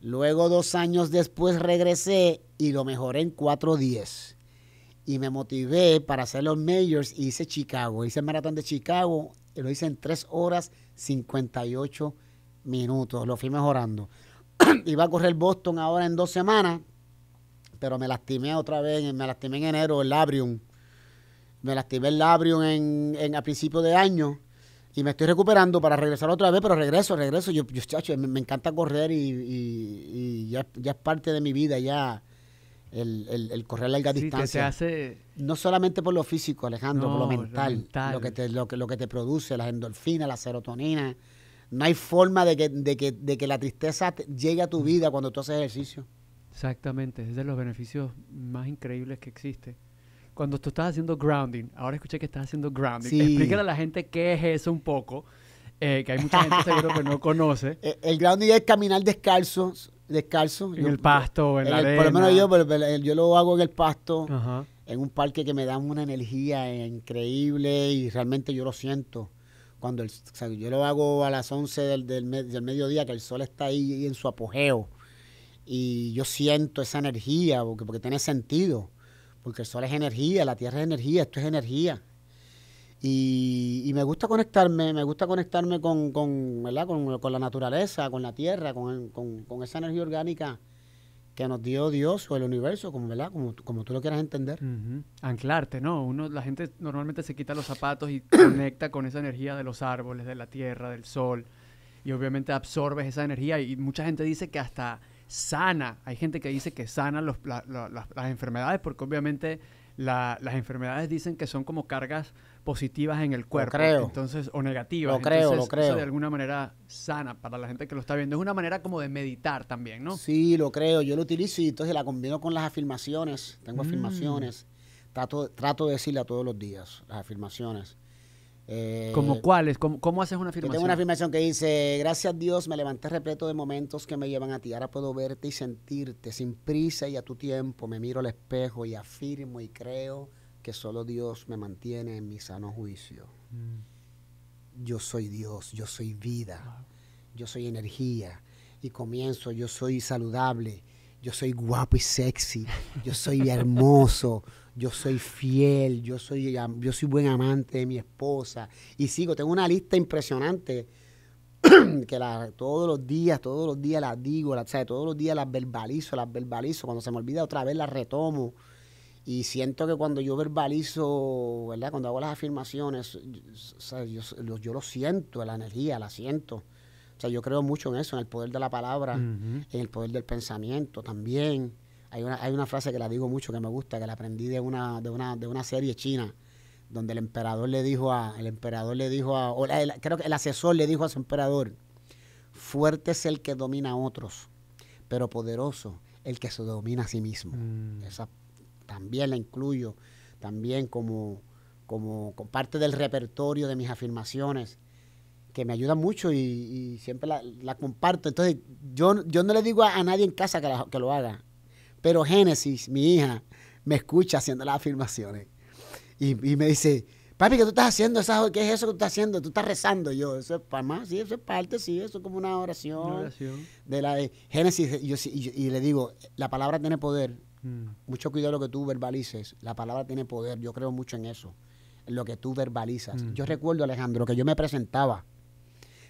Luego, dos años después, regresé y lo mejoré en 4.10. Y me motivé para hacer los majors y hice Chicago. Hice el maratón de Chicago y lo hice en 3 horas 58 minutos. Lo fui mejorando. (clears throat) Iba a correr Boston ahora en dos semanas, pero me lastimé otra vez. Me lastimé en enero el labrium. Me lastimé el labrium en, a principio de año y me estoy recuperando para regresar otra vez, pero regreso, regreso. Yo, yo chacho, me, encanta correr y, y, y ya, ya, es parte de mi vida, ya el, el, el correr larga sí, distancia. Hace... No solamente por lo físico, Alejandro, no, por lo mental, lo mental. Lo, que te, lo, que, lo que te produce, las endorfinas, la serotonina. No hay forma de que, de que, de que la tristeza llegue a tu vida cuando tú haces ejercicio. Exactamente, es de los beneficios más increíbles que existe cuando tú estás haciendo grounding, ahora escuché que estás haciendo grounding, sí. explícale a la gente qué es eso un poco, eh, que hay mucha gente (laughs) seguro que no conoce. El, el grounding es caminar descalzo, descalzo. En yo, el pasto, en, en la el, arena. Por lo menos yo, yo lo hago en el pasto, Ajá. en un parque que me da una energía increíble y realmente yo lo siento. Cuando el, o sea, yo lo hago a las 11 del, del, del mediodía, que el sol está ahí en su apogeo. Y yo siento esa energía, porque, porque tiene sentido porque el sol es energía, la tierra es energía, esto es energía. Y, me gusta conectarme, me gusta conectarme con, con, ¿verdad? con, con la naturaleza, con la tierra, con, con, esa energía orgánica que nos dio Dios o el universo, como, ¿verdad? como, como tú lo quieras entender. Anclarte, ¿no? Uno, la gente normalmente se quita los zapatos y (coughs) conecta con esa energía de los árboles, de la tierra, del sol, y obviamente absorbes esa energía y mucha gente dice que hasta sana. Hay gente que dice que sana las enfermedades porque obviamente las enfermedades dicen que son como cargas positivas en el cuerpo. Lo creo. Entonces, o negativas. Lo creo, entonces, lo creo. Eso de alguna manera sana para la gente que lo está viendo. Es una manera como de meditar también, ¿no? Sí, lo creo. Yo lo utilizo y entonces la combino con las afirmaciones. Tengo mm. afirmaciones. Trato, trato de decirle a todos los días las afirmaciones. Eh, ¿Como cuáles? ¿Cómo, ¿Cómo, haces una afirmación? Tengo una afirmación que dice, gracias a Dios me levanté repleto de momentos que me llevan a ti. Ahora puedo verte y sentirte sin prisa y a tu tiempo. Me miro al espejo y afirmo y creo que solo Dios me mantiene en mi sano juicio. Mm. Yo soy Dios, yo soy vida, wow. yo soy energía. Y comienzo, yo soy saludable, yo soy guapo y sexy, yo soy (laughs) hermoso, yo soy fiel, yo soy, yo soy buen amante de mi esposa. Y sigo, tengo una lista impresionante (clears throat) que la, todos los días, todos los días las digo, la, o sea, todos los días las verbalizo, las verbalizo. Cuando se me olvida otra vez las retomo. Y siento que cuando yo verbalizo, ¿verdad? Cuando hago las afirmaciones, o sea, yo, yo, lo siento, la energía, la siento. O sea, yo creo mucho en eso, en el poder de la palabra, uh -huh. en el poder del pensamiento también. Hay una, hay una frase que la digo mucho que me gusta, que la aprendí de una, de una, de una serie china, donde el emperador le dijo a, el emperador le dijo a, o el, creo que el asesor le dijo a su emperador, fuerte es el que domina a otros, pero poderoso el que se domina a sí mismo. Mm. Esa también la incluyo, también como, como, como, parte del repertorio de mis afirmaciones, que me ayuda mucho y, y siempre la, la, comparto. Entonces, yo, yo no le digo a, a nadie en casa que, la, que lo haga, pero Génesis, mi hija, me escucha haciendo las afirmaciones. Y, y, me dice, papi, ¿qué tú estás haciendo? ¿Qué es eso que tú estás haciendo? Tú estás rezando. Yo, eso es para más, sí, eso es parte, sí, eso es como una oración. Una oración. De la de Génesis. Y, yo, y, y, le digo, la palabra tiene poder. Mm. Mucho cuidado lo que tú verbalices. La palabra tiene poder. Yo creo mucho en eso. En lo que tú verbalizas. Mm. Yo recuerdo, Alejandro, que yo me presentaba.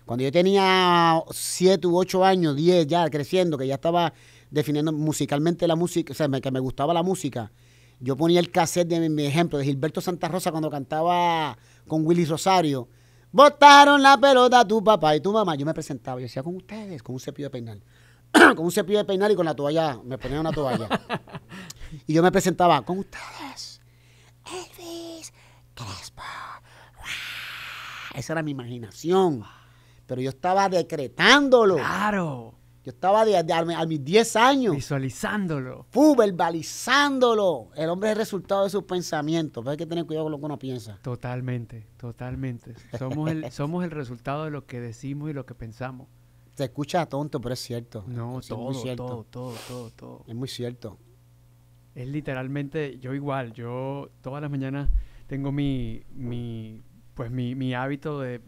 Cuando yo tenía 7 u 8 años, 10 ya creciendo, que ya estaba definiendo musicalmente la música, o sea, que me gustaba la música, yo ponía el cassette de mi, mi, ejemplo de Gilberto Santa Rosa cuando cantaba con Willy Rosario. Botaron la pelota a tu papá y tu mamá. Yo me presentaba, yo decía con ustedes, con un cepillo de peinar. (coughs) con un cepillo de peinar y con la toalla, me ponía una toalla. (laughs) y yo me presentaba con ustedes. Elvis Crespo. Esa era mi imaginación. Pero yo estaba decretándolo. Claro. Yo estaba de, de- a mis 10 años. Visualizándolo. Fu, verbalizándolo. El hombre es el resultado de sus pensamientos. Pero hay que tener cuidado con lo que uno piensa. Totalmente, totalmente. Somos el, somos el resultado de lo que decimos y lo que pensamos. Se escucha tonto, pero es cierto. No, es todo, muy cierto. todo, todo, todo, todo. Es muy cierto. Es literalmente, yo igual, yo todas las mañanas tengo mi, mi pues mi, mi hábito de,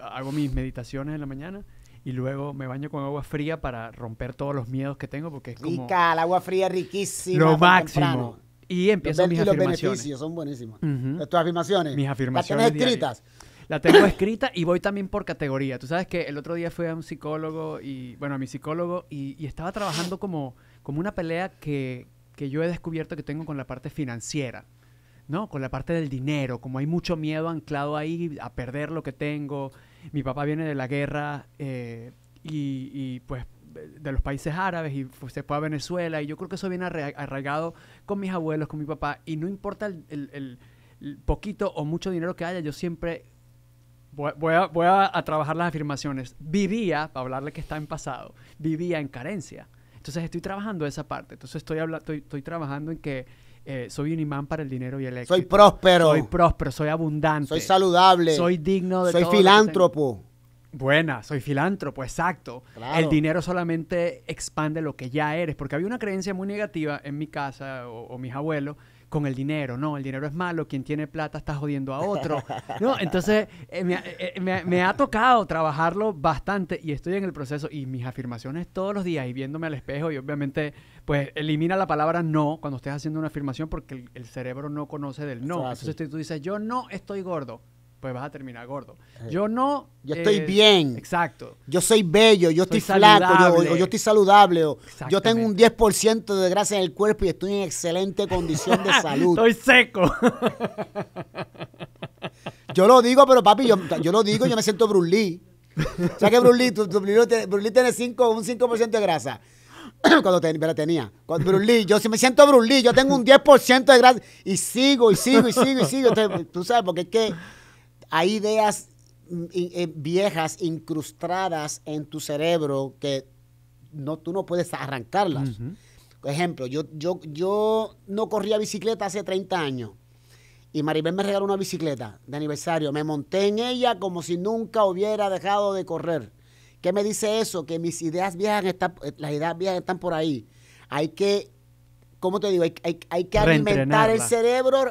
hago mis meditaciones en la mañana y luego me baño con agua fría para romper todos los miedos que tengo porque es como Rica, el agua fría es riquísima. lo máximo. temprano. Y Los empiezo ben- mis y los beneficios son buenísimos. Tus afirmaciones. Mis afirmaciones Las diarias. La tengo escrita y voy también por categoría. Tú sabes que el otro día fui a un psicólogo y, bueno, a mi psicólogo y, y estaba trabajando como, como una pelea que, que yo he descubierto que tengo con la parte financiera, ¿no? Con la parte del dinero, como hay mucho miedo anclado ahí a perder lo que tengo. Mi papá viene de la guerra eh, y, y, pues de los países árabes y pues, se fue a Venezuela y yo creo que eso viene arra- arraigado con mis abuelos, con mi papá y no importa el- el poquito o mucho dinero que haya, yo siempre Voy, voy a, voy a- a trabajar las afirmaciones. Vivía, para hablarle que está en pasado, vivía en carencia. Entonces estoy trabajando esa parte. Entonces estoy, habla- estoy, estoy trabajando en que eh, soy un imán para el dinero y el éxito. Soy próspero. Soy próspero, soy abundante. Soy saludable. Soy digno de Soy todo filántropo. Buena, soy filántropo, exacto. Claro. El dinero solamente expande lo que ya eres, porque había una creencia muy negativa en mi casa o, o mis abuelos con el dinero, no, el dinero es malo, quien tiene plata está jodiendo a otro, (laughs) ¿no? Entonces, eh, me, ha- eh, me ha- me ha tocado trabajarlo bastante y estoy en el proceso y mis afirmaciones todos los días y viéndome al espejo y obviamente, pues, elimina la palabra no cuando estés haciendo una afirmación porque el, el cerebro no conoce del no. Entonces tú dices, yo no estoy gordo, pues vas a terminar gordo. Yo no... Eh, Yo estoy eh, bien. Exacto. Yo soy bello, yo Soy estoy flaco, yo, o yo estoy saludable, o yo tengo un Exactamente. 10% de grasa en el cuerpo y estoy en excelente condición de (laughs) salud. Estoy seco. (laughs) Yo lo digo, pero papi, yo, yo lo digo, yo me siento Bruce Lee. ¿Sabes que Bruce Lee, tu, tu- Bruce Lee tiene- cinco- un 5% de grasa? (coughs) Cuando me la tenía. Cuando Bruce Lee, yo si me siento Bruce Lee, yo tengo un 10% de grasa y sigo y sigo y sigo y sigo. Entonces, tú sabes, porque es que hay ideas mm, eh, viejas incrustadas en tu cerebro que no, tú no puedes arrancarlas. Por ejemplo, yo, yo, yo no corría bicicleta hace 30 años. Y Maribel me regaló una bicicleta de aniversario. Me monté en ella como si nunca hubiera dejado de correr. ¿Qué me dice eso? Que mis ideas viejas están, eh, las ideas viejas están por ahí. Hay que, ¿cómo te digo? Hay, hay- hay que alimentar el cerebro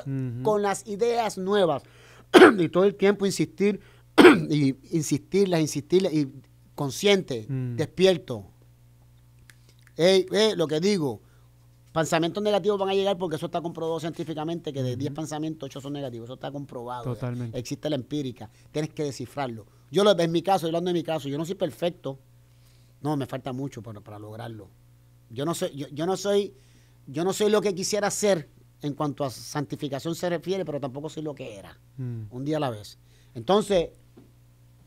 con las ideas nuevas. (clears throat) y todo el tiempo insistir, (clears throat) y insistirlas, insistirlas, y consciente, Mm. despierto. Ey, lo que digo, pensamientos negativos van a llegar porque eso está comprobado científicamente que de 10 pensamientos 8 son negativos. Eso está comprobado. ya. Totalmente. Existe la empírica. Tienes que descifrarlo. Yo lo en mi caso, yo hablando de mi caso, yo no soy perfecto. No, me falta mucho para, para lograrlo. Yo no soy, yo, yo no soy, yo no soy lo que quisiera ser en cuanto a santificación se refiere, pero tampoco soy lo que era. Mm. Un día a la vez. Entonces,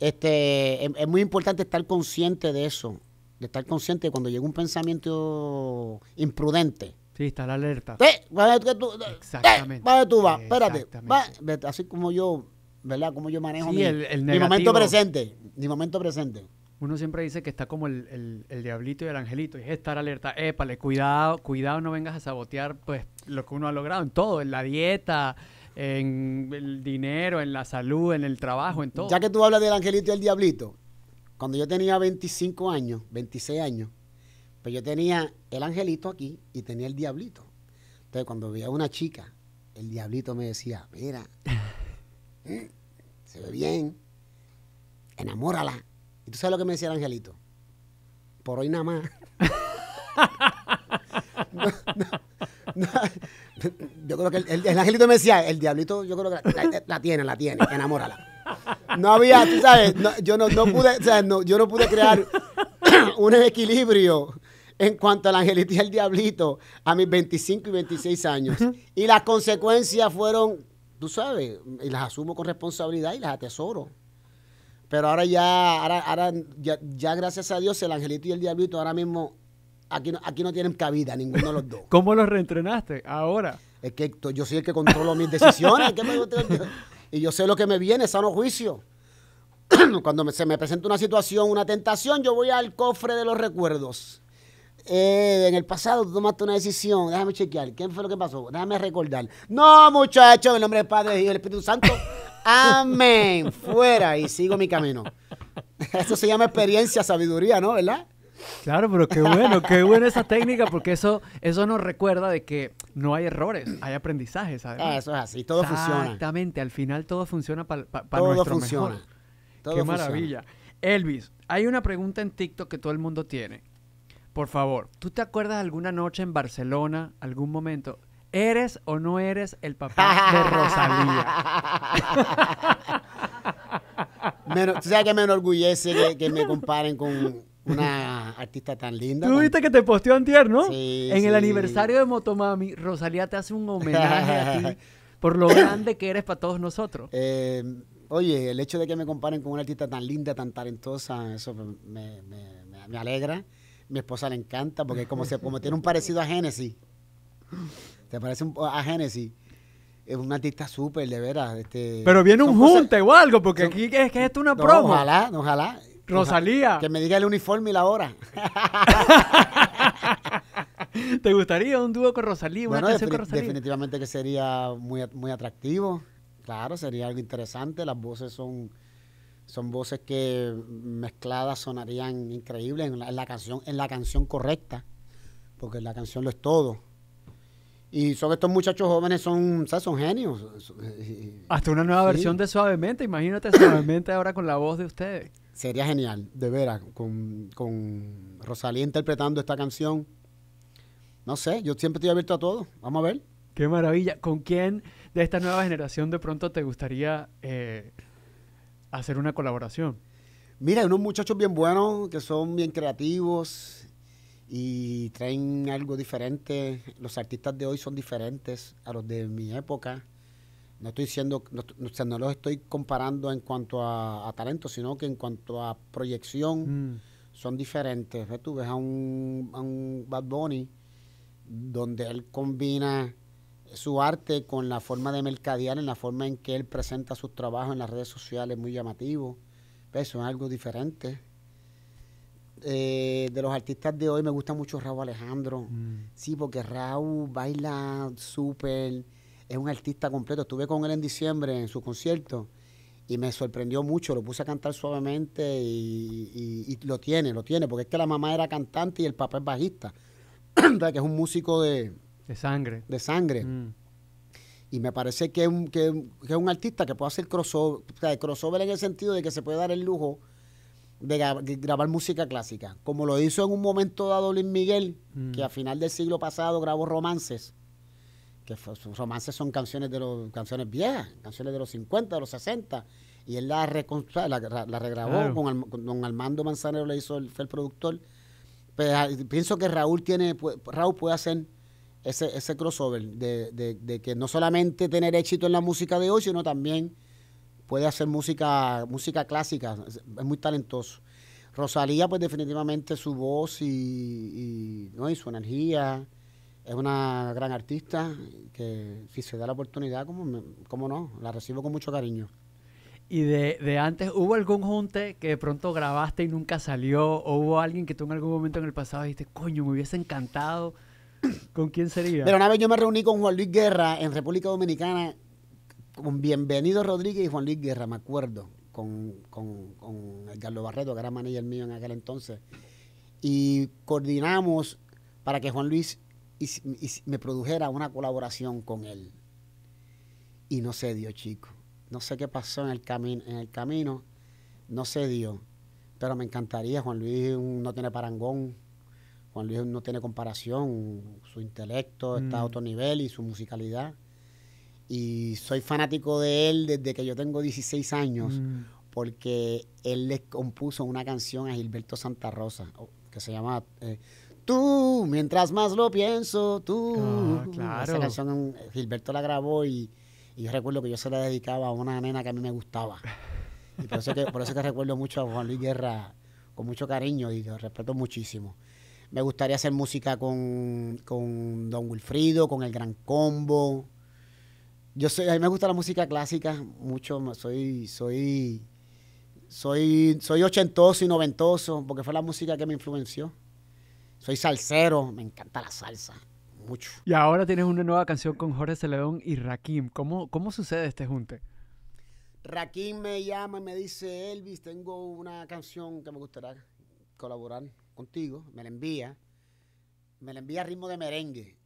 este, es, es muy importante estar consciente de eso. De estar consciente de cuando llega un pensamiento imprudente. Sí, está la alerta. ¡Eh! ¿para dónde tú, eh, Exactamente. ¿para dónde tú vas? Espérate. Va, así como yo, ¿verdad? Como yo manejo Sí, mi, el- el mi momento presente. Mi momento presente. Uno siempre dice que está como el, el- diablito y el angelito. Y es estar alerta. Épale, cuidado, cuidado, no vengas a sabotear pues lo que uno ha logrado en todo, en la dieta, en el dinero, en la salud, en el trabajo, en todo. Ya que tú hablas del angelito y el diablito, cuando yo tenía 25 años, 26 años, pues yo tenía el angelito aquí y tenía el diablito. Entonces, cuando veía a una chica, el diablito me decía, mira, (laughs) mm, se ve bien, enamórala. ¿Y tú sabes lo que me decía el angelito? Por hoy nada más. (laughs) No, no, no. Yo creo que el, el- el angelito me decía, el diablito, yo creo que la, la- la tiene, la tiene, enamórala. No había, tú sabes, yo no, no pude, o sea, no, yo no pude crear (coughs) un equilibrio en cuanto al angelito y al diablito a mis 25 y 26 años. Y las consecuencias fueron, tú sabes, y las asumo con responsabilidad y las atesoro. Pero ahora ya, ahora, ahora ya, ya gracias a Dios, el angelito y el diablito ahora mismo aquí no, aquí no tienen cabida, ninguno de los dos. (laughs) ¿Cómo los reentrenaste? Ahora. Es que yo soy el que controlo mis decisiones. ¿qué me- y yo sé lo que me viene, sano juicio. (clears throat) cuando me- se me presenta una situación, una tentación, yo voy al cofre de los recuerdos. Eh, en el pasado tú tomaste una decisión, déjame chequear, ¿qué fue lo que pasó? Déjame recordar. No, muchachos, en el nombre del Padre y del Espíritu Santo. Amén. Fuera y sigo mi camino. Eso se llama experiencia, sabiduría, ¿no? ¿Verdad? Claro, pero qué bueno, qué buena esa técnica porque eso, eso nos recuerda de que no hay errores, hay aprendizajes. Ah, además. eso es así, todo funciona. Exactamente, al final todo funciona para Todo nuestro funciona. mejor. Todo Qué funciona. maravilla. Elvis, hay una pregunta en TikTok que todo el mundo tiene. Por favor, ¿tú te acuerdas de alguna noche en Barcelona, algún momento? ¿Eres o no eres el papá de Rosalía? (laughs) Me eno- tú sabes que me enorgullece que, que me comparen con una artista tan linda. Tú viste que te posteó antier, ¿no? Sí, en el aniversario de Motomami, Rosalía te hace un homenaje a ti por lo grande que eres para todos nosotros. Eh, oye, el hecho de que me comparen con una artista tan linda, tan talentosa, eso me, me- me- me alegra. Mi esposa le encanta porque como, se, como tiene un parecido a Genesis. ¿Te parece un, a Genesis? Es una artista súper, de veras. Este, Pero viene un junte o algo, porque son- aquí es que esto es una No, promo. Ojalá, ojalá. Rosalía. Que me diga el uniforme y la hora. (laughs) ¿Te gustaría un dúo con Rosalía, una Bueno, canción con Rosalía? definitivamente que sería muy, muy atractivo. Claro, sería algo interesante. Las voces son, son voces que mezcladas sonarían increíbles en la, en la canción, en la canción correcta, porque la canción lo es todo. Y son estos muchachos jóvenes, son, ¿sabes? son genios. Hasta una nueva Sí. versión de Suavemente. Imagínate Suavemente ahora con la voz de ustedes. Sería genial, de veras, con, con Rosalía interpretando esta canción. No sé, yo siempre estoy abierto a todo. Vamos a ver. Qué maravilla. ¿Con quién de esta nueva generación de pronto te gustaría eh, hacer una colaboración? Mira, hay unos muchachos bien buenos que son bien creativos y traen algo diferente. Los artistas de hoy son diferentes a los de mi época. No estoy diciendo, no, o sea, no los estoy comparando en cuanto a, a talento, sino que en cuanto a proyección Mm. son diferentes. ¿Ves? Tú ves a un, a un Bad Bunny donde él combina su arte con la forma de mercadear, en la forma en que él presenta sus trabajos en las redes sociales, muy llamativo. Eso es algo diferente. Eh, de los artistas de hoy me gusta mucho Raúl Alejandro. Mm. Sí, porque Raúl baila súper, es un artista completo. Estuve con él en diciembre en su concierto y me sorprendió mucho. Lo puse a cantar suavemente y, y- y lo tiene, lo tiene, porque es que la mamá era cantante y el papá es bajista. (clears throat) Que es un músico de, De sangre. de sangre. Mm. Y me parece que es, un, que, que es un artista que puede hacer crossover, o sea, crossover en el sentido de que se puede dar el lujo de, gra- de grabar música clásica, como lo hizo en un momento dado Luis Miguel, Mm. que a final del siglo pasado grabó romances, que sus romances son canciones de los canciones viejas, canciones de los 50, de los 60, y él la, la, la- regrabó Claro. con, con don Armando Manzanero, le hizo el, fue el productor. Pues, ah, pienso que Raúl tiene, Raúl puede hacer ese, ese crossover de, de- de que no solamente tener éxito en la música de hoy, sino también puede hacer música, música clásica, es, muy talentoso. Rosalía, pues definitivamente su voz y, y, ¿no? y su energía, es una gran artista que si se da la oportunidad, como, cómo no, la recibo con mucho cariño. Y de, de antes, ¿hubo algún junte que de pronto grabaste y nunca salió? ¿O hubo alguien que tú en algún momento en el pasado dijiste, coño, me hubiese encantado? ¿Con quién sería? Pero una vez yo me reuní con Juan Luis Guerra en República Dominicana, con Bienvenido Rodríguez y Juan Luis Guerra, me acuerdo, con, con, con Edgardo Barreto, que era manager mío en aquel entonces. Y coordinamos para que Juan Luis me produjera una colaboración con él. Y no se dio, chico. No sé qué pasó en el, camino en el camino, no se dio. Pero me encantaría, Juan Luis no tiene parangón, Juan Luis no tiene comparación, su intelecto está a Mm. otro nivel y su musicalidad. Y soy fanático de él desde que yo tengo 16 años, Mm. porque él le compuso una canción a Gilberto Santa Rosa, que se llama eh, Tú, mientras más lo pienso, tú. Ah, claro. Esa canción eh, Gilberto la grabó y, y yo recuerdo que yo se la dedicaba a una nena que a mí me gustaba. Y por eso, que, por eso que recuerdo mucho a Juan Luis Guerra con mucho cariño y lo respeto muchísimo. Me gustaría hacer música con, con Don Wilfrido, con El Gran Combo. Yo soy, a mí me gusta la música clásica mucho, soy, soy, Soy, soy ochentoso y noventoso porque fue la música que me influenció. Soy salsero, me encanta la salsa, mucho. Y ahora tienes una nueva canción con Jorge Celedón y Rakim. ¿Cómo, cómo sucede este junte? Rakim me llama y me dice, Elvis, tengo una canción que me gustaría colaborar contigo. Me la envía. Me la envía a ritmo de merengue.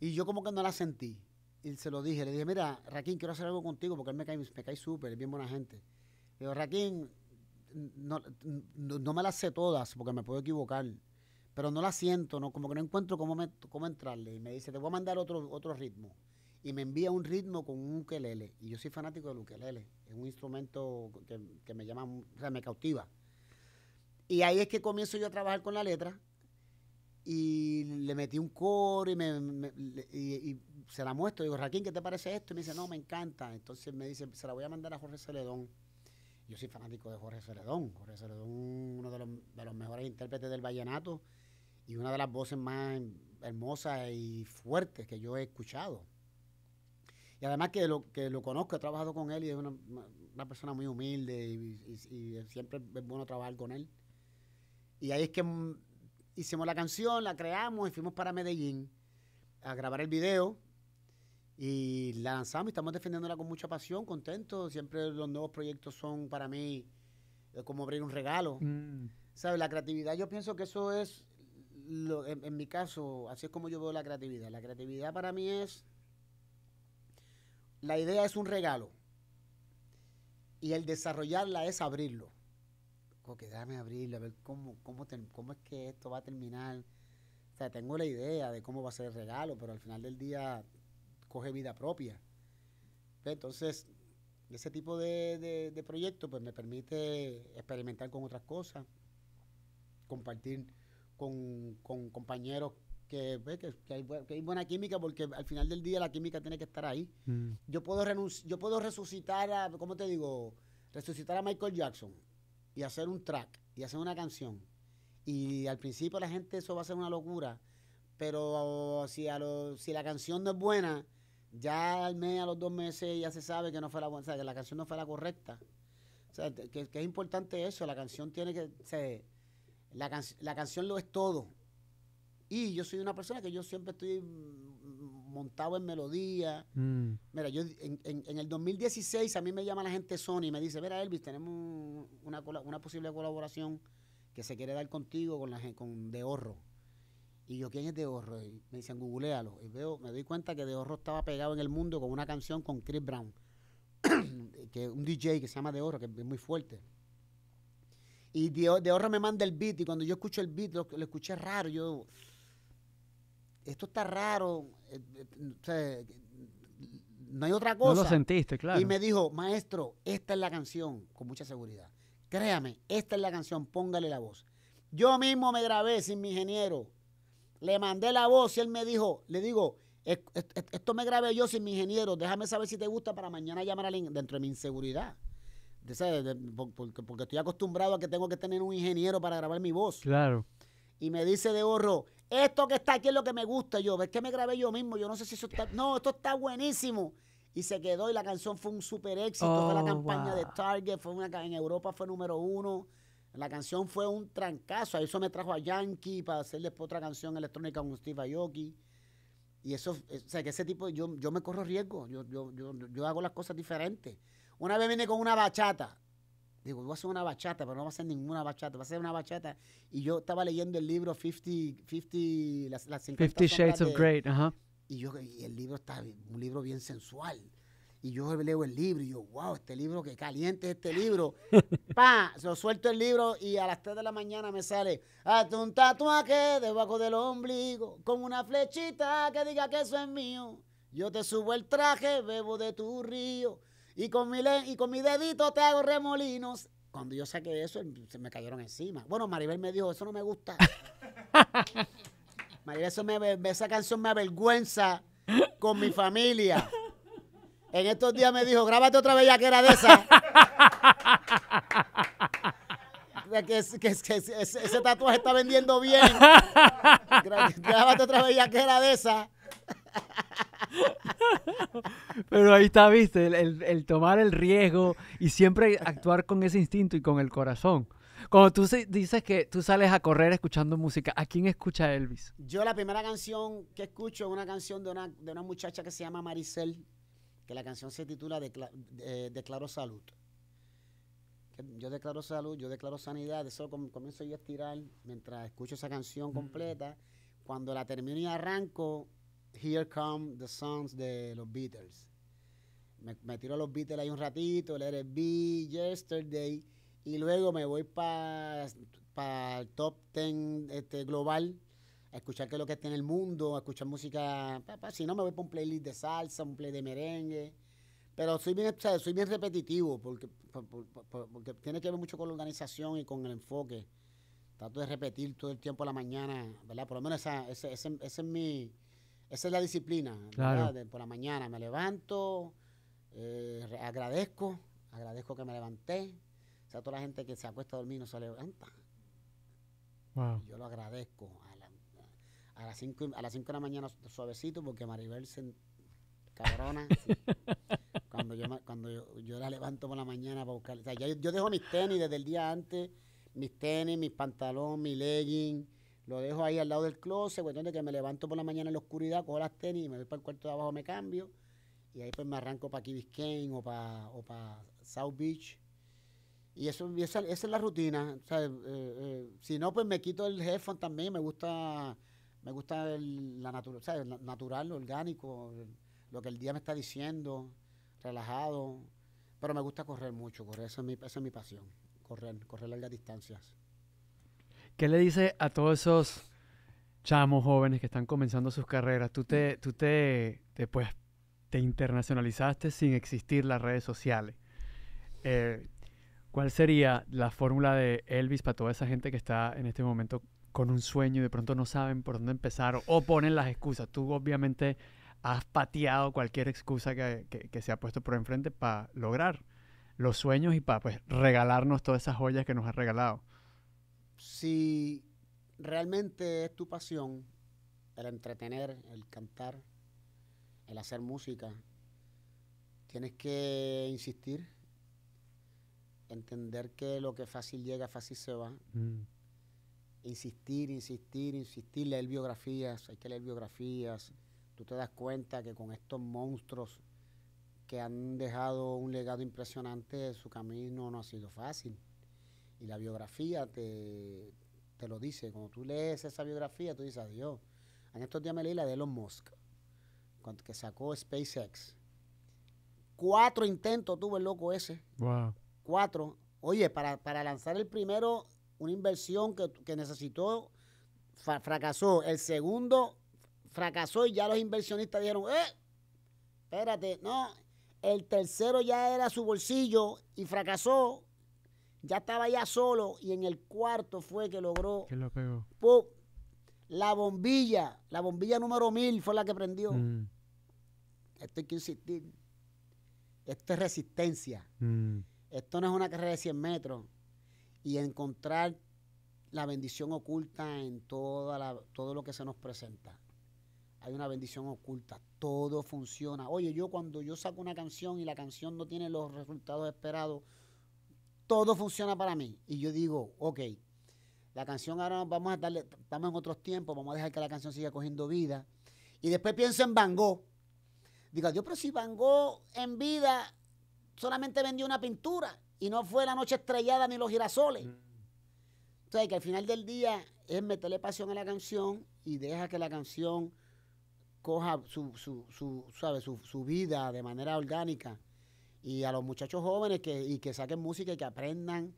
Y yo como que no la sentí. Y se lo dije. Le dije, mira, Rakim, quiero hacer algo contigo porque él me cae, me cae súper, es bien buena gente. Digo, Rakim, no, no, me las sé todas porque me puedo equivocar. Pero no la siento, no, como que no encuentro cómo, cómo entrarle. Y me dice, te voy a mandar otro, otro ritmo y me envía un ritmo con un ukelele. Y yo soy fanático del ukelele. Es un instrumento que, me llama, o sea, me cautiva. Y ahí es que comienzo yo a trabajar con la letra y le metí un coro y, me, y, se la muestro. Digo, Raquín, ¿qué te parece esto? Y me dice, no, me encanta. Entonces me dice, se la voy a mandar a Jorge Celedón. Yo soy fanático de Jorge Celedón. Jorge Celedón, uno de los, de los mejores intérpretes del vallenato y una de las voces más hermosas y fuertes que yo he escuchado. Y además que lo, que lo conozco, he trabajado con él y es una, persona muy humilde y, siempre es bueno trabajar con él. Y ahí es que hicimos la canción, la creamos y fuimos para Medellín a grabar el video y la lanzamos y estamos defendiéndola con mucha pasión, contentos. Siempre los nuevos proyectos son para mí eh, como abrir un regalo. Mm. ¿Sabes? La creatividad, yo pienso que eso es, en, en mi caso, así es como yo veo la creatividad. La creatividad para mí es la idea es un regalo. Y el desarrollarla es abrirlo. Ok, déjame abrirlo, a ver cómo, cómo, cómo es que esto va a terminar. O sea, tengo la idea de cómo va a ser el regalo, pero al final del día coge vida propia. Entonces, ese tipo de, de, proyecto pues me permite experimentar con otras cosas, compartir con, con compañeros que, que, hay, buena química porque al final del día la química tiene que estar ahí. Mm. Yo puedo yo puedo resucitar a, ¿cómo te digo? Resucitar a Michael Jackson y hacer un track y hacer una canción. Y al principio la gente eso va a ser una locura, pero si, a si la canción no es buena, ya al mes, a los dos meses ya se sabe que no fue la buena, que la canción no fue la correcta. O sea, que, es importante eso, la canción tiene que, ser la, la canción lo es todo y yo soy una persona que yo siempre estoy montado en melodía. Mm. Mira, yo en, en, el 2016 a mí me llama la gente Sony y me dice, mira Elvis, tenemos una, una posible colaboración que se quiere dar contigo con la con De Horro. Y yo, ¿quién es De Horro? Y me dicen, googlealo. Y veo, me doy cuenta que De Horro estaba pegado en el mundo con una canción con Chris Brown, (clears throat) que un DJ que se llama De Horro, que es muy fuerte. Y De, de Horro me manda el beat y cuando yo escucho el beat, lo, lo escuché raro, yo esto está raro, eh, eh, no hay otra cosa. No lo sentiste, claro. Y me dijo, maestro, esta es la canción, con mucha seguridad. Créame, esta es la canción, póngale la voz. Yo mismo me grabé sin mi ingeniero. Le mandé la voz y él me dijo, le digo, esto me grabé yo sin mi ingeniero, déjame saber si te gusta para mañana llamar a dentro de mi inseguridad. porque, porque estoy acostumbrado a que tengo que tener un ingeniero para grabar mi voz. Claro. Y me dice de horro, esto que está aquí es lo que me gusta. Yo, ¿ves que me grabé yo mismo? Yo no sé si eso está. No, esto está buenísimo. Y se quedó y la canción fue un super éxito. fue la oh, campaña de Target, fue una, en Europa fue número uno. La canción fue un trancazo. Eso me trajo a Yankee para hacerle otra canción electrónica con Steve Aoki. Y eso, o sea, que ese tipo, yo, yo me corro riesgo. Yo, yo, yo, yo hago las cosas diferentes. Una vez vine con una bachata Digo, voy a hacer una bachata, pero no va a ser ninguna bachata, va a ser una bachata. Y yo estaba leyendo el libro 50, 50 las, las 50, Shades of Grey, ajá. Y yo, y el libro está un libro bien sensual. Y yo leo el libro y yo, wow, este libro, qué caliente es este libro. (laughs) pa, se suelto el libro y a las 3 de la mañana me sale, hazte un tatuaje debajo del ombligo con una flechita que diga que eso es mío. Yo te subo el traje, bebo de tu río y con mi, y con mi dedito te hago remolinos. Cuando yo saqué eso, se me cayeron encima. Bueno, Maribel me dijo, eso no me gusta. (laughs) Maribel, eso me, esa canción me avergüenza con mi familia. En estos días me dijo, grábate otra bellaquera de esa. (laughs) que, que, que ese, tatuaje está vendiendo bien. (laughs) Grábate otra bellaquera de esa. Pero ahí está, viste, el, el- el tomar el riesgo y siempre actuar con ese instinto y con el corazón. Cuando tú se- dices que tú sales a correr escuchando música, ¿a quién escucha Elvis? Yo la primera canción que escucho es una canción de una, de una muchacha que se llama Maricel, que la canción se titula Decla- eh, Declaro Salud. Yo declaro salud, yo declaro sanidad, eso com- comienzo yo a estirar mientras escucho esa canción completa. Cuando la termino y arranco, Here Come the Songs de los Beatles. Me, me tiro a los Beatles ahí un ratito, It Be, Yesterday, y luego me voy para el top 10 este, global, a escuchar qué es lo que está en el mundo, a escuchar música, pa, pa, si no me voy para un playlist de salsa, un play de merengue, pero soy bien, o sea, soy bien repetitivo, porque, por- por- por- porque tiene que ver mucho con la organización y con el enfoque. Trato de repetir todo el tiempo a la mañana, ¿verdad? Por lo menos esa, ese, ese- ese es mi, esa es la disciplina. Claro. De- por la mañana me levanto, eh, agradezco, agradezco que me levanté. O sea, toda la gente que se acuesta a dormir no se levanta. Wow. Yo lo agradezco a, la- a las 5 a las cinco de la mañana suavecito porque Maribel se cabrona. sí. (laughs) Cuando, yo, cuando yo, yo la levanto por la mañana para buscar. O sea, yo, yo dejo mis tenis desde el día antes, mis tenis, mis pantalones, mi legging. Lo dejo ahí al lado del closet, cuestión que me levanto por la mañana en la oscuridad, cojo las tenis y me voy para el cuarto de abajo, me cambio. Y ahí pues me arranco para Key Biscayne o para o para South Beach. Y eso, esa, es la rutina. o sea, eh, eh, si no, pues me quito el headphone también. Me gusta me gusta el, la. La- natural, lo orgánico, el- lo que el día me está diciendo, relajado. Pero me gusta correr mucho, correr, esa es mi, esa es mi pasión. Correr, correr largas distancias. ¿Qué le dice a todos esos chamos jóvenes que están comenzando sus carreras? Tú te, tú te, te, pues, te internacionalizaste sin existir las redes sociales. Eh, ¿Cuál sería la fórmula de Elvis para toda esa gente que está en este momento con un sueño y de pronto no saben por dónde empezar o, ponen las excusas? Tú obviamente has pateado cualquier excusa que, que- que se ha puesto por enfrente para lograr los sueños y para pues, regalarnos todas esas joyas que nos has regalado. Si realmente es tu pasión, el entretener, el cantar, el hacer música, tienes que insistir, entender que lo que fácil llega, fácil se va. Mm. insistir, insistir, insistir, leer biografías, hay que leer biografías. Tú te das cuenta que con estos monstruos que han dejado un legado impresionante, su camino no ha sido fácil. Y la biografía te, te lo dice. Cuando tú lees esa biografía, tú dices, adiós. En estos días me leí la de Elon Musk, que sacó SpaceX. Cuatro intentos tuvo el loco ese Wow. cuatro. Oye, para, para lanzar el primero, una inversión que, que necesitó, fa- fracasó. El segundo, fracasó y ya los inversionistas dijeron, eh, espérate, no. El tercero ya era su bolsillo y fracasó. Ya estaba ya solo y en el cuarto fue que logró ¿Qué lo pegó? ¡pum! la bombilla. La bombilla número mil fue la que prendió. Mm, Esto hay que insistir. Esto es resistencia. mm. Esto no es una carrera de 100 metros. Y encontrar la bendición oculta en toda la, todo lo que se nos presenta. Hay una bendición oculta. Todo funciona. Oye, yo cuando yo saco una canción y la canción no tiene los resultados esperados, todo funciona para mí. Y yo digo, ok, la canción ahora vamos a darle, estamos en otros tiempos, vamos a dejar que la canción siga cogiendo vida. Y después pienso en Van Gogh. Digo, Dios, pero si Van Gogh en vida solamente vendió una pintura y no fue la noche estrellada ni los girasoles. Entonces, que al final del día es meterle pasión a la canción y deja que la canción coja su, su, su, ¿sabe? su, su vida de manera orgánica. Y a los muchachos jóvenes que, y que saquen música y que aprendan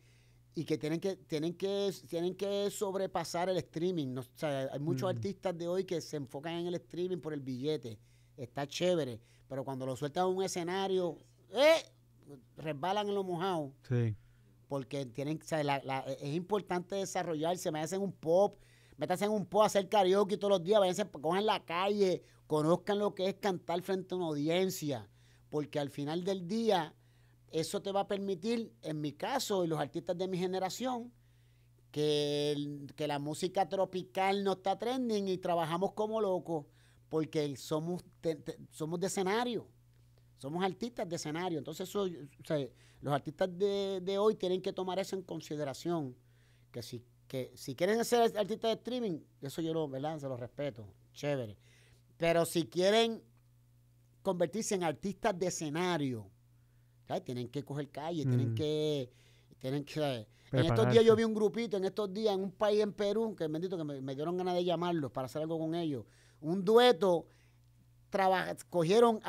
y que tienen que, tienen que, tienen que sobrepasar el streaming. No, o sea, hay muchos Mm. artistas de hoy que se enfocan en el streaming por el billete. Está chévere, pero cuando lo sueltan en un escenario, ¡eh! resbalan en lo mojado Sí. porque tienen, o sea, la- la- es importante desarrollarse, me hacen un pop, métanse en un pop a hacer karaoke todos los días, váyanse, cojan la calle, conozcan lo que es cantar frente a una audiencia, porque al final del día eso te va a permitir, en mi caso y los artistas de mi generación, que, que la música tropical no está trending y trabajamos como locos, porque somos, somos de escenario. Somos artistas de escenario. Entonces, eso, los artistas de, de hoy tienen que tomar eso en consideración. Que si, que si quieren ser artistas de streaming, eso yo lo, ¿verdad? Se lo respeto. Chévere. Pero si quieren convertirse en artistas de escenario, ¿sabes? tienen que coger calle, tienen Mm. que. Tienen que en estos días yo vi un grupito, en estos días, en un país en Perú, que bendito que me, me dieron ganas de llamarlos para hacer algo con ellos. Un dueto traba- cogieron,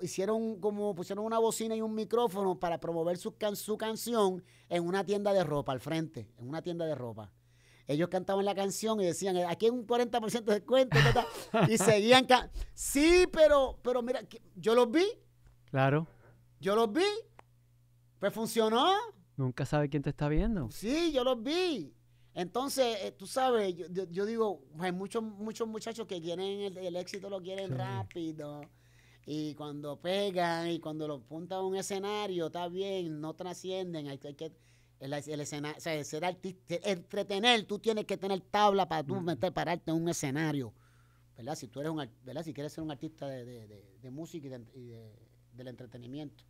hicieron como, pusieron una bocina y un micrófono para promover su, can- su canción en una tienda de ropa al frente, en una tienda de ropa. Ellos cantaban la canción y decían, aquí hay un 40% de descuento, ta, ta", y (laughs) seguían, sí, pero, pero mira, yo los vi, Claro. yo los vi, pues funcionó, Nunca sabe quién te está viendo. sí, yo los vi. Entonces, eh, tú sabes, yo, yo- yo digo, hay muchos, muchos muchachos que quieren el, el éxito, lo quieren Sí. rápido. Y cuando pegan y cuando lo apuntan a un escenario, está bien, no trascienden. Hay que, el, el escena- o sea, ser artista, entretener, tú tienes que tener tabla para tú meter, pararte en un escenario. ¿Verdad? Si tú eres un, ¿verdad? Si quieres ser un artista de, de- de- de música y, de- y de- del entretenimiento.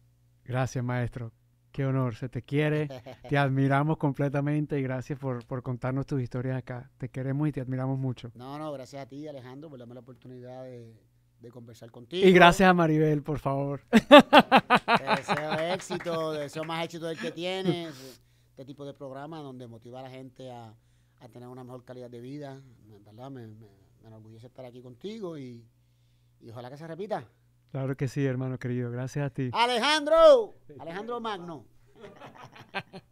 Gracias, maestro. Qué honor. Se te quiere. (laughs) Te admiramos completamente y gracias por, por contarnos tus historias acá. Te queremos y te admiramos mucho. No, no, gracias a ti, Alejandro, por darme la oportunidad de, de conversar contigo. Y gracias a Maribel, por favor. Te deseo éxito, te deseo más éxito del que (laughs) tienes. Este tipo de programa donde motiva a la gente a, a tener una mejor calidad de vida. Me- ¿verdad? Me, me, me enorgullece estar aquí contigo y, y ojalá que se repita. Claro que sí, hermano querido. Gracias a ti. Alejandro, Alejandro Magno. (laughs)